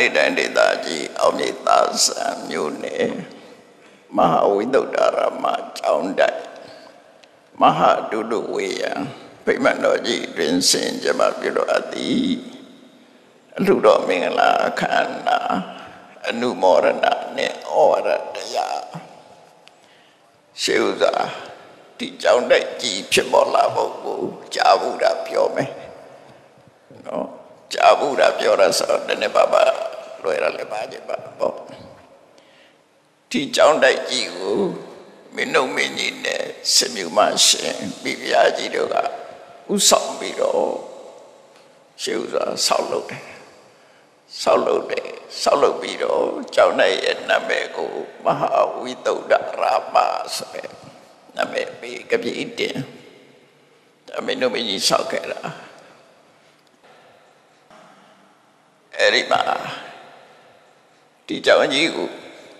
နေတိုင်းဒေသကြီးအောင်မြေသာဆံမြို့နယ်မဟာဝိသုဒ္ဓရမကျောင်းတိုက်မဟာဒုဒဝေယံဖိမတ်တော်ကြီးတွင်စင်ကြမပြုတော်အပ်သည်အလှတော်မင်္ဂလာအခမ်းအနားအနုမောရဏနဲ့ဩဝရတရားရှေးဥစွာဒီကြောင့်တိုက်ကြီးဖြစ်ပေါ်လာဖို့ကိုကြားဘူးတာပြောမယ်နော်ကြားဘူးတာပြောရဆိုတော့နည်းပါပါ လွယ်ရလည်းပါကြပါပေါ့ဒီကြောင့်တိုက်ကြီးကိုမင်းတို့မင်းကြီးနဲ့စမြူမရှင်ပြပြကြီးတို့ကဥဆောင်ပြီးတော့ရှေးဥစွာဆောက်လုပ်တယ်ဆောက်လုပ်တယ်ဆောက်လုပ်ပြီးတော့ကျောင်း၌ရဲ့နာမည်ကိုမဟာဝိတုဒ္ဒရာမဆိုတဲ့နာမည်ပေးကြပြည့်တင်အမေတို့မကြီးဆောက်ခဲ့တာအဲ့ဒီမှာ ဒီကျောင်းကြီးကို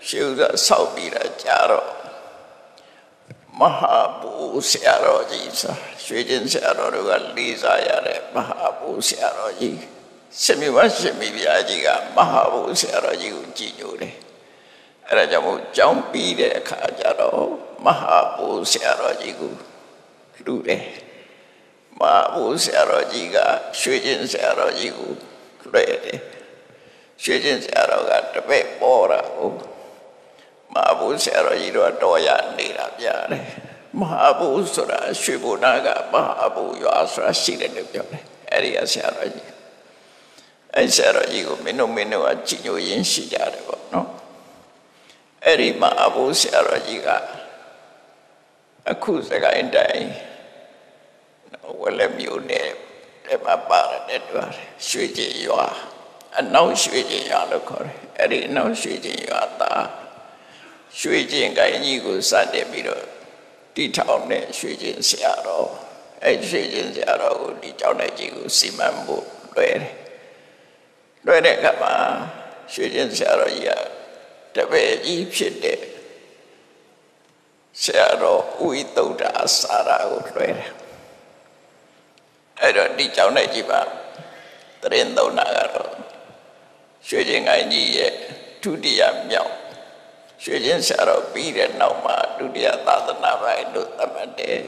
ရှေးဥစွာဆောက်ပြီးတာကြာတော့မဟာဘူဆရာတော်ကြီးဆိုရွှေကျင်ဆရာတော်တို့ကလေးစားရတဲ့မဟာဘူဆရာတော်ကြီးရှင်မြတ်ရှင်မိဖုရားကြီးကမဟာဘုဆရာတော်ကြီးကိုကြည်ညိုတယ်အဲဒါကြောင့်မို့ကြောင်းပြီးတဲ့အခါကျတော့မဟာဘုဆရာတော်ကြီးကိုလူတယ်မဟာဘုဆရာတော်ကြီးကရွှေကျင်ဆရာတော်ကြီးကိုလွှဲတယ် ရွှေကျင်ဆရာတော်ကတပည့်ပေါ်တာကိုမဟာဘုဆရာတော်ကြီးတော့တော်ရနေတာပြတယ်မဟာဘုဆိုတာရွှေဘုနာကမဟာဘုရွာဆိုတာရှိတယ်လို့ပြောတယ်အဲ့ဒီအဆရာတော်ကြီးအဲ့ဆရာတော်ကြီးကိုမင်းတို့မင်းတို့ကကြည်ညိုရင်းရှိကြတယ်ပေါ့နော်အဲ့ဒီမှာအဘိုးဆရာတော်ကြီးကအခုစကိုင်းတိုင်းဝလည်းမြို့နယ်တဲ့မှာပါတယ်တူတယ်ရွှေကျင်ရွာ အနောက်ရွှေကျင်ရွာလို့ခေါ်တယ်အဲ့ဒီအနောက်ရွှေကျင်ရွာသားရွှေကျင်ကိုင်းကြီးကိုစတင်ပြီးတော့တိထောင်တဲ့ရွှေကျင်ဆရာတော်အဲ့ရွှေကျင်ဆရာတော်ကိုဒီကျောင်းတိုက်ကြီးကိုစီမံဖို့လွှဲတယ်လွှဲတဲ့အခါမှာရွှေကျင်ဆရာတော်ကြီးကတပည့်ကြီးဖြစ်တဲ့ဆရာတော်ဥိတုဒ္ဓစာရာကိုလွှဲတယ်အဲ့တော့ဒီကြောင့်နဲ့ကြည့်ပါတရင်သုံးနာကတော့ ရွှေကျင်ကိုင်းကြီးရဲ့ဒုတိယမြောက်ရွှေကျင်ဆရာတော်ပြီးတဲ့နောက်မှာဒုတိယသာသနာပိုင်းလို့သတ်မှတ်တယ်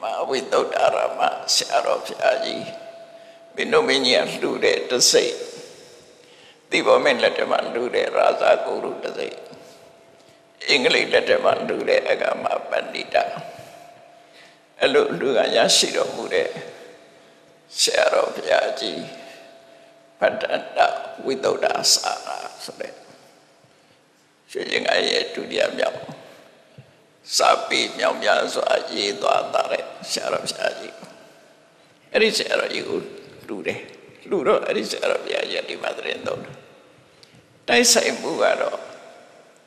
မဝိတုဒ္ဓရမဆရာတော်ဘုရားကြီးမင်းတို့မင်းကြီးကလှူတဲ့တစိတ်တိဘောမင်းလက်ထက်မှာလူတဲ့ရာဇာကုရုတသိအင်္ဂလိပ်လက်ထက်မှာလူတဲ့အကမပဏိတာအဲ့လိုလူကရရှိတော်မူတဲ့ဆရာတော်ဘုရားကြီး ပတ္တန္တဝိသုဒ္ဓစာရာဆိုတဲ့ရွှေရင်ကရဲ့ဒုတိယမြောက်စာပေမြောက်များစွာရေးသွားတဲ့ဆရာတော်ဘုရားကြီးအဲ့ဒီဆရာတော်ကြီးကိုလူတယ်လူတော့အဲ့ဒီဆရာတော်ဘုရားကြီးဒီမှာသတင်းသုံးတယ်တိုက်ဆိုင်မှုကတော့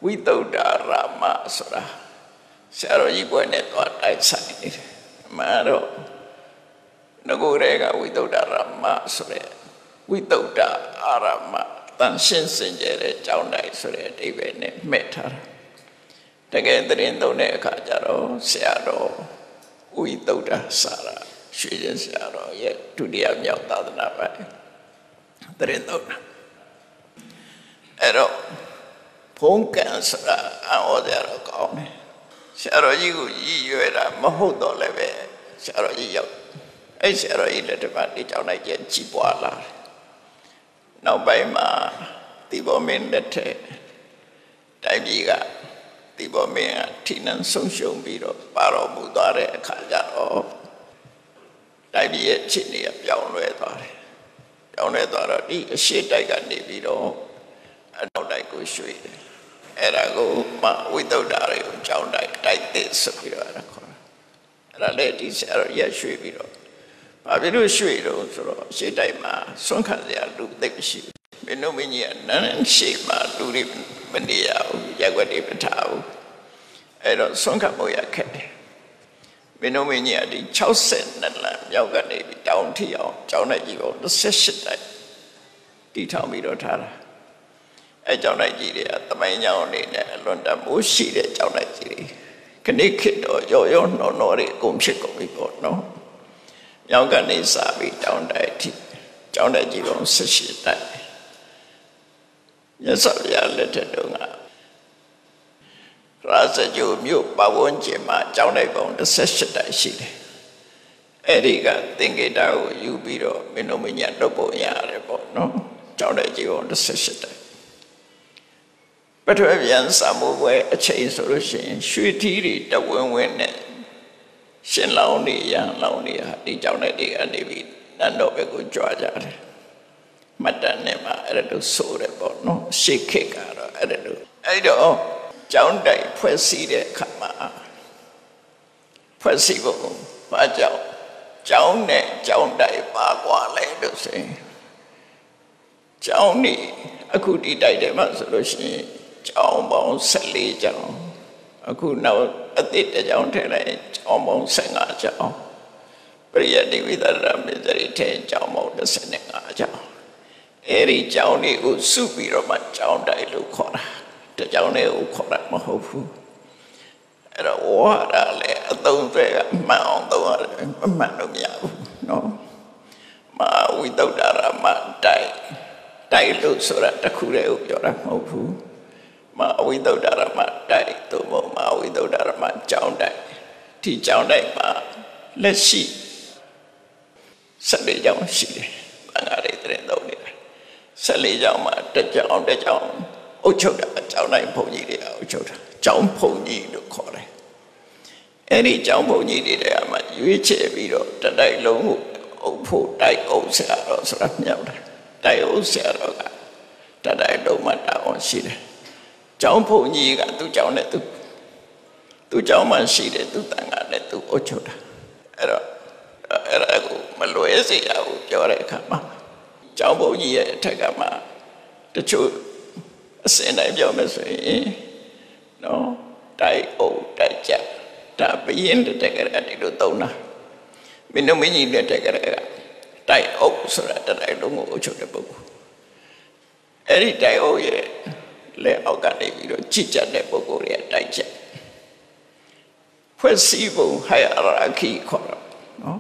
ဝိသုဒ္ဓရာမဆိုတာဆရာတော်ကြီးပွဲနဲ့တော့တိုက်ဆိုင်နေတယ်အမှန်တော့ငကိုရဲကဝိသုဒ္ဓရာမဆိုတဲ့ ဝိသုဒ္ဓအာရမတန်ရှင်းစင်ကြတဲ့ကြောင်းတိုက်ဆိုတဲ့အဓိပ္ပာယ်နဲ့မှတ်ထားတာတကယ်သတင်းသုံးတဲ့အခါကျတော့ဆရာတော်ဝိသုဒ္ဓစာရာရွှေရင်ဆရာတော်ရဲ့ဒုတိယမြောက်သာသနာပိုင်တရင်တော့အဲ့တော့ဖုံးကန်ဆိုတာအဟောကြတော့ကောင်းတယ်ဆရာတော်ကြီးကိုရည်ရွယ်တာမဟုတ်တော့လည်းပဲဆရာတော်ကြီးရောက်အဲ့ဆရာတော်ကြီးလက်ထက်မှာဒီကြောင့်လိုက်ကျကြီးပွားလာတယ် နောက်ပိုင်းမှာတိဘောမင်းလက်ထက်တိုင်းပြည်ကတိဘောမင်းကထိနှံဆုံးရှုံးပြီးတော့ပါတော်မူသွားတဲ့အခါကျတော့တိုက်ပြည်ရဲ့အခြေအနေကပြောင်းလဲသွားတယ်။ပြောင်းလဲသွားတော့ဒီအရှိတိုက်ကနေပြီးတော့အနောက်တိုက်ကိုရွှေ့တယ်။အဲ့ဒါကိုမဝိသုဒ္ဓရေကိုကြောင်းတိုက်တိုက်သစ်ဆိုပြီးတော့အဲ့ဒါခေါ်တာ။အဲ့ဒါလည်းဒီဆရာတော်ရက်ရွှေ့ပြီးတော့ ဘာဖြစ်လို့ရွှေ့တော့ဆိုတော့အရှိတိုက်မှာဆွမ်းခံစရာလူသိပ်မရှိဘူး။မင်းတို့မင်းကြီးကနန်းနန်းရှိမှလူတွေမနေရဘူး။ရက်ွက်တွေမထားဘူး။အဲ့တော့ဆွမ်းခံဖို့ရခက်တယ်။မင်းတို့မင်းကြီးကဒီ60နှစ်လမြောက်ကနေပြီးတောင်ထီအောင်ကျောင်းလိုက်ကြီးပေါ့28တိုက်တီထောင်ပြီးတော့ထားတာအဲကျောင်းလိုက်ကြီးတွေကတမိုင်းကျောင်းအနေနဲ့အလွန်တမိုးရှိတဲ့ကျောင်းလိုက်ကြီးတွေခဏခေတ်တော့ရောရောနှောနှောတွေအကုန်ဖြစ်ကုန်ပြီပေါ့နော် မြောက်ကနေစပြီးတောင်တိုက်ထီကျောင်းတိုက်ကြီးပေါ့18တိုက်မြတ်စွာဘုရားလက်ထက်တုန်းကရာဇဂိုမြို့ပဝန်းကျင်မှာကျောင်းတိုက်ပေါင်း18တိုက်ရှိတယ်အဲ့ဒီကသင်္ကေတကိုယူပြီးတော့မင်းတို့မညာတော့ပုံရတယ်ပေါ့နော်ကျောင်းတိုက်ကြီးပေါင်း18တိုက်ပထဝီပြန်စာမိုးပွဲအချိန်ဆိုလို့ရှိရင်ရွှေထီးတွေတဝင်းဝင်းနဲ့ ရှင်လောင်းနေရန်လောင်းနေဟာဒီကြောင့်လည်းဒီကနေပြီးနတ်တော်ဘက်ကိုကြွားကြတယ်မတန်နဲ့မှာအဲ့ဒါလို့ဆိုတယ်ပေါ့နော်ရှေ့ခေတ်ကတော့အဲ့ဒါလို့အဲ့တော့ကျောင်းတိုင်ဖွဲ့စည်းတဲ့အခါမှာဖွဲ့စည်းဖို့ဘာကြောင့်ကျောင်းနဲ့ကျောင်းတိုင်ပါကွာလဲလို့ဆိုရင်ကျောင်းนี่အခုဒီတိုက်တယ်မှာဆိုလို့ရှိရင်ကျောင်းပေါင်း14ကျောင်း အခုနောက်အသစ်တစ်ကျောင်းထည့်လိုက်ကျောင်းပေါင်း15ကျောင်းပရိယတိဝိသရမေဇရိထဲကျောင်းပေါင်း15ကျောင်းအဲ့ဒီကျောင်းလေးကိုစုပြီးတော့မှကျောင်းတိုက်လို့ခေါ်တာတကျောင်းလေးကိုခေါ်တာမဟုတ်ဘူးအဲ့တော့ဝါရလည်းအသုံးတွေကအမှန်အောင်သုံးရတယ်အမှန်တော့မရဘူးနော်မာဝိသုဒ္ဓရမတိုက်တိုက်လို့ဆိုတာတခုတည်းကိုပြောတာမဟုတ်ဘူး မအဝိသုဒ္ဓရမတိုက်သို့မဟုတ်မအဝိသုဒ္ဓရမကြောင်းတိုက်ဒီကြောင်းတိုက်မှာလက်ရှိဆက်လေးကြောင်းရှိတယ်။ဘာသာရေးတဲ့သုံးနေတာဆက်လေးကြောင်းမှာတစ်ကြောင်းတစ်ကြောင်းအုပ်ချုပ်တာကြောင်းတိုင်းဘုံကြီးတွေအုပ်ချုပ်တာကြောင်းဘုံကြီးလို့ခေါ်တယ်။အဲ့ဒီကြောင်းဘုံကြီးတွေတဲမှာရွေးချယ်ပြီးတော့တတိုက်လုံးကိုအုပ်ဖို့တိုက်အုပ်ဆရာတော်ဆိုတာမြောက်တယ်။တိုက်အုပ်ဆရာတော်ကတတိုက်လုံးမှာတာဝန်ရှိတယ်။ ကျောင်းဘုံကြီးကသူ့ကျောင်းနဲ့သူသူ့ကျောင်းမှာရှိတယ်သူ့တန်ခါနဲ့သူအုပ်ချုပ်တာအဲ့တော့အဲ့ဒါကိုမလွယ်စေရဘူးပြောတဲ့အခါမှာကျောင်းဘုံကြီးရဲ့အထက်ကမှတချို့အစင်တိုင်းပြောမယ်ဆိုရင်နော်တိုက်အုပ်တိုက်ကြဒါဘယင်းတက်ကရတိလို့သုံးတာမင်းတို့မင်းကြီးတဲ့တက်ကရကတိုက်အုပ်ဆိုတာတိုက်လုံးကိုအုပ်ချုပ်တဲ့ပုဂ္ဂိုလ်အဲ့ဒီတိုက်အုပ်ရဲ့ လက်အောက်ကနေပြီးတော့ကြည်ကြတဲ့ပုဂ္ဂိုလ်တွေတိုက်ချက်ဖွဲ့စည်းပုံ hierarchy ခေါ်တော့နော်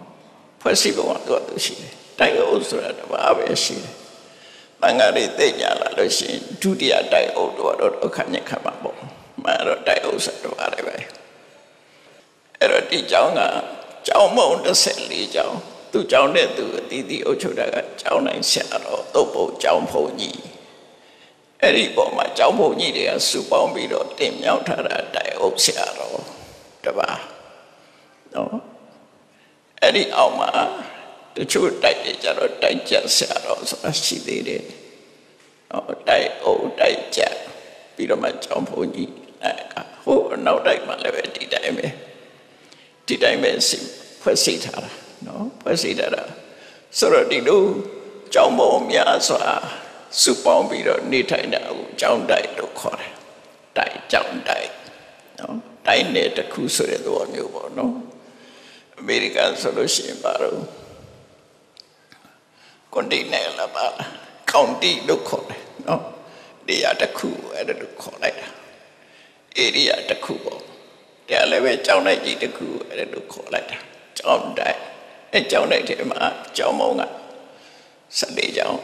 ဖွဲ့စည်းပုံကတော့သူရှိတယ်တိုက်အုပ်ဆိုတာတပါးပဲရှိတယ်တန်ဃာတွေသိကြလာလို့ရှိရင်ဒုတိယတိုက်အုပ်တော့တော့အခါညခါမှာပေါ့မှန်တော့တိုက်အုပ်ဆိုတာတပါးလည်းပဲအဲ့တော့ဒီကျောင်းကကျောင်းမုံ14ကျောင်းသူကျောင်းနဲ့သူအတီးတီးအုပ်ချုပ်တာကကျောင်းနိုင်ဆရာတော်တုတ်ပုတ်ကျောင်းဖုန်ကြီး အဲ့ဒီပေါ်မှာကျောင်းဘုံကြီးတွေကစုပေါင်းပြီးတော့တင်မြောက်ထားတာတိုင်အုပ်ဆရာတော်တပါနော်အဲ့ဒီအောက်မှာတချို့တိုက်တွေကြတော့တိုက်ကြဆရာတော်ဆိုတာရှိသေးတယ်နော်တိုက်အုပ်တိုက်ကြပြီးတော့မှကျောင်းဘုံကြီးအဲ့ကဟိုနောက်တိုက်မှာလည်းပဲဒီတိုင်းပဲဒီတိုင်းပဲဖွဲ့စည်းထားတာနော်ဖွဲ့စည်းထားတာဆိုတော့ဒီလိုကျောင်းဘုံများစွာ စုပေါင်းပြီးတော့နေထိုင်တာကိုကြောင်းတိုက်လို့ခေါ်တယ်တိုက်ကြောင်းတိုက်နော်တိုက်နယ်တစ်ခုဆိုတဲ့သဘောမျိုးပေါ့နော်အမေရိကန်ဆိုလို့ရှိရင်ပါတော့ကွန်တိနယ်လာပါကောင်တီလို့ခေါ်တယ်နော်နေရာတစ်ခုအဲ့ဒါလို့ခေါ်လိုက်တာဧရိယာတစ်ခုပေါ့တရားလည်းပဲကြောင်းတိုက်ကြီးတစ်ခုအဲ့ဒါလို့ခေါ်လိုက်တာကြောင်းတိုက်အဲ့ကြောင်းတိုက်ထဲမှာကြောင်းမုံကစတဲ့ကြောင်း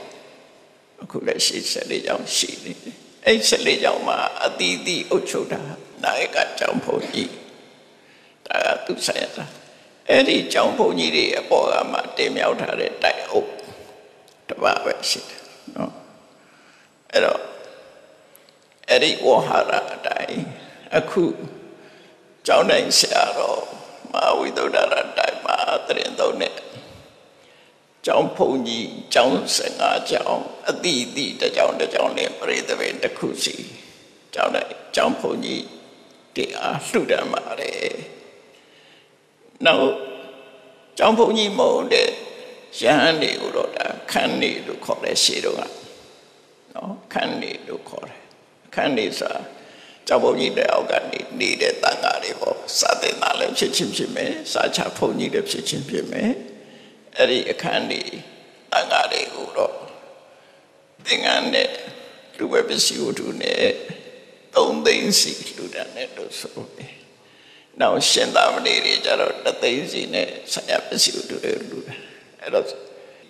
အခုလည်းရှိ14ကျောင်းရှိနေတယ်အဲ့14ကျောင်းမှာအတီးတီးအုပ်ချုပ်တာနိုင်ကကျောင်းဘုန်းကြီးဒါကသူဆိုင်ရတာအဲ့ဒီကျောင်းဘုန်းကြီးတွေအပေါ်ကမှတင်မြောက်ထားတဲ့တိုက်အုပ်တပါပဲရှိတယ်နော်အဲ့တော့အဲ့ဒီဝဟာရအတိုင်းအခုကျောင်းတိုင်းဆရာတော်မဝိသုဒ္ဓရတိုင်းမှာတရင်သုံးနဲ့ ကျောင်းဖုန်ကြီးကျောင်း15ကျောင်းအတိအတိတစ်ကျောင်းတစ်ကျောင်းနဲ့ပရိသတ်တစ်ခုစီကျောင်းနဲ့ကျောင်းဖုန်ကြီးတရားလှူဒန်းပါတယ်နောက်ကျောင်းဖုန်ကြီးမဟုတ်တဲ့ရဟန်းတွေကိုတော့ဒါခန်းနေလို့ခေါ်တဲ့ရှေ့တော့ကနော်ခန်းနေလို့ခေါ်တယ်ခန်းနေဆိုတာကျောင်းဖုန်ကြီးတဲ့အောက်ကနေနေတဲ့တန်ဃာတွေပေါ့စာသင်သားလည်းဖြစ်ချင်းဖြစ်မယ်စာချဖုန်ကြီးလည်းဖြစ်ချင်းဖြစ်မယ် အဲ့ဒီအခန်းဒီတန်ဃာတွေကိုတော့သင်္ကန်းနဲ့လူပဲပစ္စည်းဝတ္ထုနဲ့သုံးသိန်းစီလူတန်းနဲ့လို့ဆိုတယ်။နောက်ရှင်သာမဏေတွေကြတော့တသိန်းစီနဲ့ဆရာပစ္စည်းဝတ္ထုတွေလူတယ်။အဲ့တော့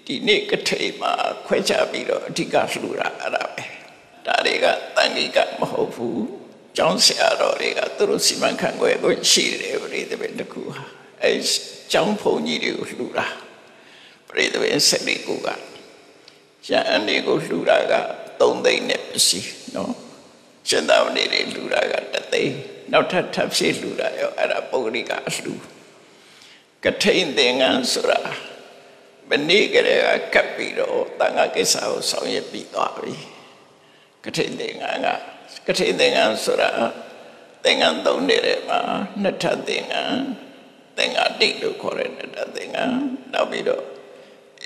ဒီနေ့ကထိန်မှာခွဲခြားပြီးတော့အဓိကလှူတာအဲ့ဒါပဲ။တဒါတွေကတန်ခိကမဟုတ်ဘူးကျောင်းဆရာတော်တွေကသူတို့စီမံခန့်ခွဲခွင့်ရှိတယ်ပရိသတ်တကူဟာအဲကျောင်းဖုန်ကြီးတွေကိုလှူတာ ပရိသတ်ဆက်လေးကူကကျန်အနေကိုလှူတာက3သိန်းနဲ့ပစီနော်ရှင်သာမဏေတွေလှူတာကတသိန်းနောက်ထပ်ထပ်ဖြည့်လှူတာရောအဲ့ဒါပုဂ္ဂလိကအလှူကထိန်သင်္ကန်းဆိုတာမနေ့ကလေးကကပ်ပြီးတော့တန်ခါကိစ္စကိုဆောင်ရွက်ပြီးသွားပြီကထိန်သင်္ကန်းကကထိန်သင်္ကန်းဆိုတာသင်္ကန်းသုံးနေတဲ့မှာနှစ်ထပ်သင်္ကန်းသင်္ကန်းတိတ်လို့ခေါ်တဲ့နှစ်ထပ်သင်္ကန်းနောက်ပြီးတော့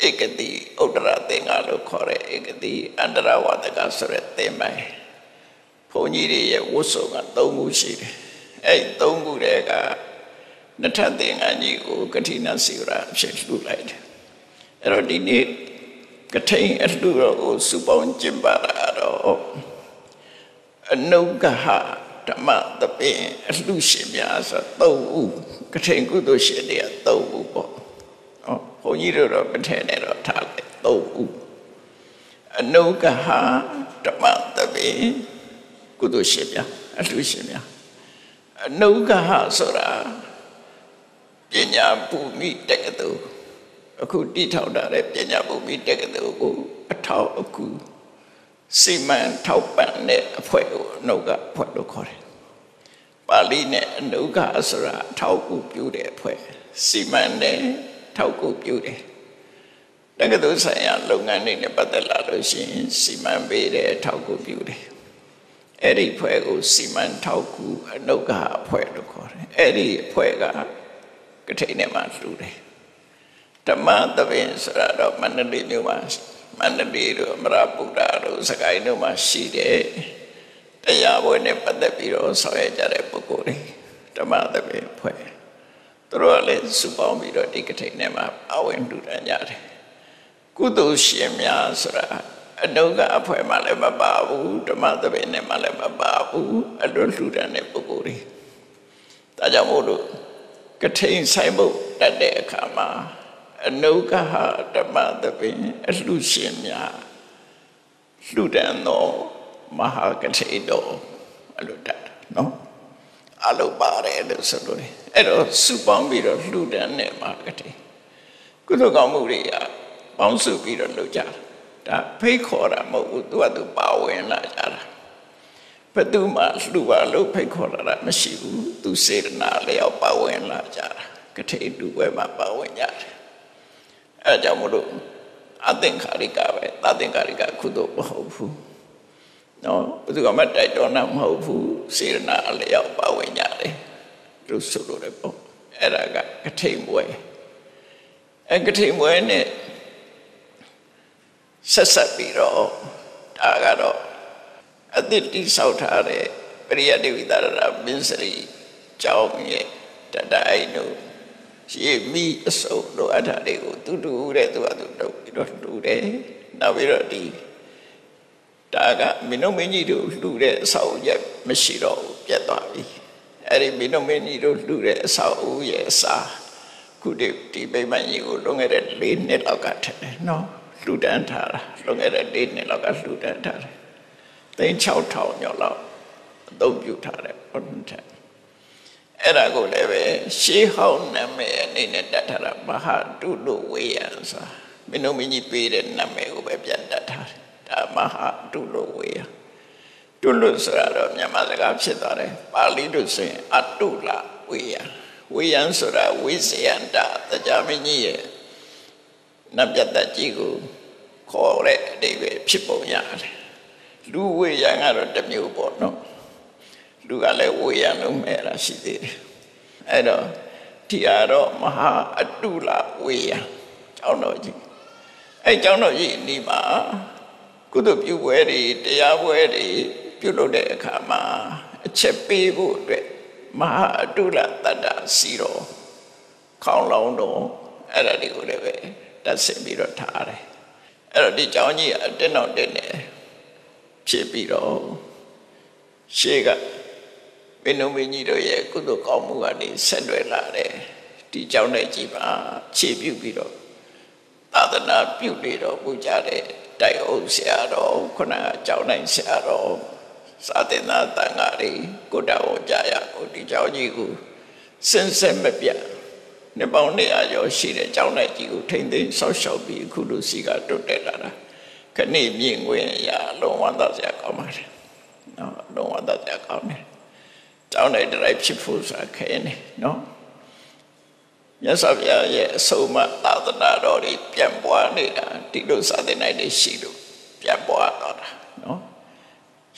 ဧကတိဥဒ္ဒရသင်္ကန်းလို့ခေါ်တဲ့ဧကတိအန္တရဝတကဆိုတဲ့သင်္မိုင်ဘုန်းကြီးတွေရဲ့ဝတ်စုံက၃ခုရှိတယ်အဲ့၃ခုတည်းကနှစ်ထပ်သင်္ကန်းကြီးကိုကတိနာစီရာအဖြစ်လှူလိုက်တယ်အဲ့တော့ဒီနေ့ကထိန်အလှူတော်ကိုစုပေါင်းကျင့်ပါတာတော့အနုကဟဓမ္မတပင်အလှူရှင်များဆိုသုံးဦးကထိန်ကုသိုလ်ရှင်တွေကသုံးဦးပေါ့ဟော ဘုန်းကြီးတို့တော့မထဲနဲ့တော့ထားလိုက်သုံးဦးအနုကဟဓမ္မတပင်ကုသိုလ်ရှင်များအလှူရှင်များအနုကဟဆိုတာပညာပူမိတက္ကသိုလ်အခုတိထောက်တာတဲ့ပညာပူမိတက္ကသိုလ်ကိုအထောက်အကူစီမံထောက်ပံ့တဲ့အဖွဲ့ကိုအနုကအဖွဲ့လို့ခေါ်တယ်ပါဠိနဲ့အနုကဆိုတာအထောက်အကူပြုတဲ့အဖွဲ့စီမံတဲ့ ထောက်အကူပြုတယ်တက္ကသိုလ်ဆိုင်ရာလုပ်ငန်းတွေနဲ့ပတ်သက်လာလို့ရှိရင်စီမံပေးတဲ့အထောက်အကူပြုတယ်အဲ့ဒီဖွဲ့ကိုစီမံထောက်ကူအနုကအဖွဲ့လို့ခေါ်တယ်အဲ့ဒီအဖွဲ့ကကထိန်ထဲမှာလှူတယ်ဓမ္မသဘင်ဆိုတာတော့မန္တလေးမြို့မှာမန္တလေးတို့အမရပုဒ္ဒါတို့စကိုင်းတို့မှာရှိတယ်တရားပွဲနဲ့ပတ်သက်ပြီးတော့ဆောင်ရွက်ကြတဲ့ပုဂ္ဂိုလ်တွေဓမ္မသဘင်ဖွဲ့ သူတို့ကလည်းစုပေါင်းပြီးတော့ဒီကထိန်ထဲမှာအဝင်လှူဒန်းကြတယ်ကုသိုလ်ရှင်များဆိုတာအနုကအဖွဲ့မှလည်းမပါဘူးဓမ္မသဘင်နဲ့မှလည်းမပါဘူးအလွတ်လှူဒန်းတဲ့ပုဂ္ဂိုလ်တွေဒါကြောင့်မို့လို့ကထိန်ဆိုင်ဖို့တတ်တဲ့အခါမှာအနုကဟဓမ္မသဘင်အလှရှင်များလှူဒန်းသောမဟာကထိန်တော်အလိုတတ်နော် အလိုပါတယ်လို့ဆိုလို့အဲ့တော့စုပေါင်းပြီးတော့လှူဒန်းတဲ့မဟာကထိန်ကုသိုလ်ကောင်းမှုတွေကပေါင်းစုပြီးတော့လုပ်ကြတာဒါဖိတ်ခေါ်တာမဟုတ်ဘူးသူကသူပါဝင်လာကြတာဘယ်သူမှလှူပါလို့ဖိတ်ခေါ်လာတာမရှိဘူးသူစေတနာလျောက်ပါဝင်လာကြတာကထိန်လူပွဲမှာပါဝင်ကြတယ်အဲကြောင့်မလို့အသင်္ခါရိကပဲသသင်္ခါရိကကုသိုလ်မဟုတ်ဘူး နော်ဘယ်သူမှတိုက်တော်နာမဟုတ်ဘူးစေရနာအလျောက်ပါဝင်ကြတယ်လို့ဆိုလို့လည်းပေါ့အဲ့ဒါကကထိန်ပွဲအဲကထိန်ပွဲနဲ့ဆက်ဆက်ပြီးတော့ဒါကတော့အသစ်တိဆောက်ထားတဲ့ပရိယတိဝိသရဏမင်းစရီကျောင်းရဲ့တတိုင်တို့ရှေ့မိအစုံလိုအပ်တာတွေကိုတူတူတဲ့သူကသူလုပ်ပြီးတော့တူတယ်နောက်ပြီးတော့ဒီ ဒါကမင်းတို့မင်းကြီးတို့လှူတဲ့အဆောက်အဦရဲ့မရှိတော့ဘူးပြတ်သွားပြီအဲ့ဒီမင်းတို့မင်းကြီးတို့လှူတဲ့အဆောက်အဦရဲ့အစားခုဒီဒီဗိမာန်ကြီးကိုလွန်ခဲ့တဲ့၄နှစ်လောက်ကထက်တယ်နော်လှူဒန်းထားတာလွန်ခဲ့တဲ့၄နှစ်လောက်ကလှူဒန်းထားတယ်သိန်း6000ကျော်လောက်အသုံးပြုထားတယ်ဘုန်းထက်အဲ့ဒါကိုလည်းပဲရှေးဟောင်းနာမည်အနေနဲ့တတ်ထားတာမဟာတုလို့ဝေယံဆိုတာမင်းတို့မင်းကြီးပေးတဲ့နာမည်ကိုပဲပြန်တတ်ထားတယ် ဒါမဟာတုလို့ဝေယံတုလို့ဆိုတာတော့မြန်မာစကားဖြစ်သွားတယ်ပါဠိလိုဆိုရင်အတုလဝေယံဝေယံဆိုတာဝိဇယန္တတရားမင်းကြီးရဲ့နတ်ပြတ်တကြီးကိုခေါ်တဲ့အဓိပ္ပာယ်ဖြစ်ပုံရတယ်လူဝေယံကတော့တစ်မျိုးပေါ့နော်လူကလည်းဝေယံလုံးမဲ့တာရှိသေးတယ်အဲ့တော့ဒီဟာတော့မဟာအတုလဝေယံကျောင်းတော်ကြီးအဲ့ကျောင်းတော်ကြီးဒီမှာ ကုသပြုပွဲတွေတရားပွဲတွေပြုလုပ်တဲ့အခါမှာအချက်ပေးဖို့အတွက်မဟာအတုလတတ္တစီတော်ခေါင်းလောင်းတော်အဲ့ဒါတွေကိုလည်းပဲတတ်ဆင်ပြီးတော့ထားတယ်အဲ့တော့ဒီကျောင်းကြီးအတက်နောက်တက်နေဖြစ်ပြီးတော့ရှေ့ကမင်းတို့မင်းကြီးတို့ရဲ့ကုသိုလ်ကောင်းမှုကနေဆက်တွယ်လာတယ်ဒီကြောင့်နဲ့ကြည်ပါခြေပြုပြီးတော့ဘသာသနာပြုနေတော်မူကြတဲ့ တိုက်အုပ်ဆရာတော်ခုနကကြောင်းနိုင်ဆရာတော်စာတင်သာတန်ဃာတွေကိုတော်ကြရကိုဒီကြောင်းကြီးကိုစင်စင်မပြတ်နှစ်ပေါင်း200ကျော်ရှိတဲ့ကြောင်းနိုင်ကြီးကိုထိမ့်သိမ်းဆောက်ရှောက်ပြီးအခုလိုစီကတွတ်တက်လာတာခဏမြင့်ဝင်ရလုံးဝသားစရာကောင်းပါတယ်နော်လုံးဝသားစရာကောင်းတယ်ကြောင်းနိုင်တရိုက်ဖြစ်ဖို့ဆိုတာခဲနေနော် မြတ်စွာဘုရားရဲ့အဆုံးအမသာသနာတော်တွေပြန်ပွားနေတာဒီလိုစာသင်နိုင်တွေရှိလို့ပြန်ပွားတော့တာနော်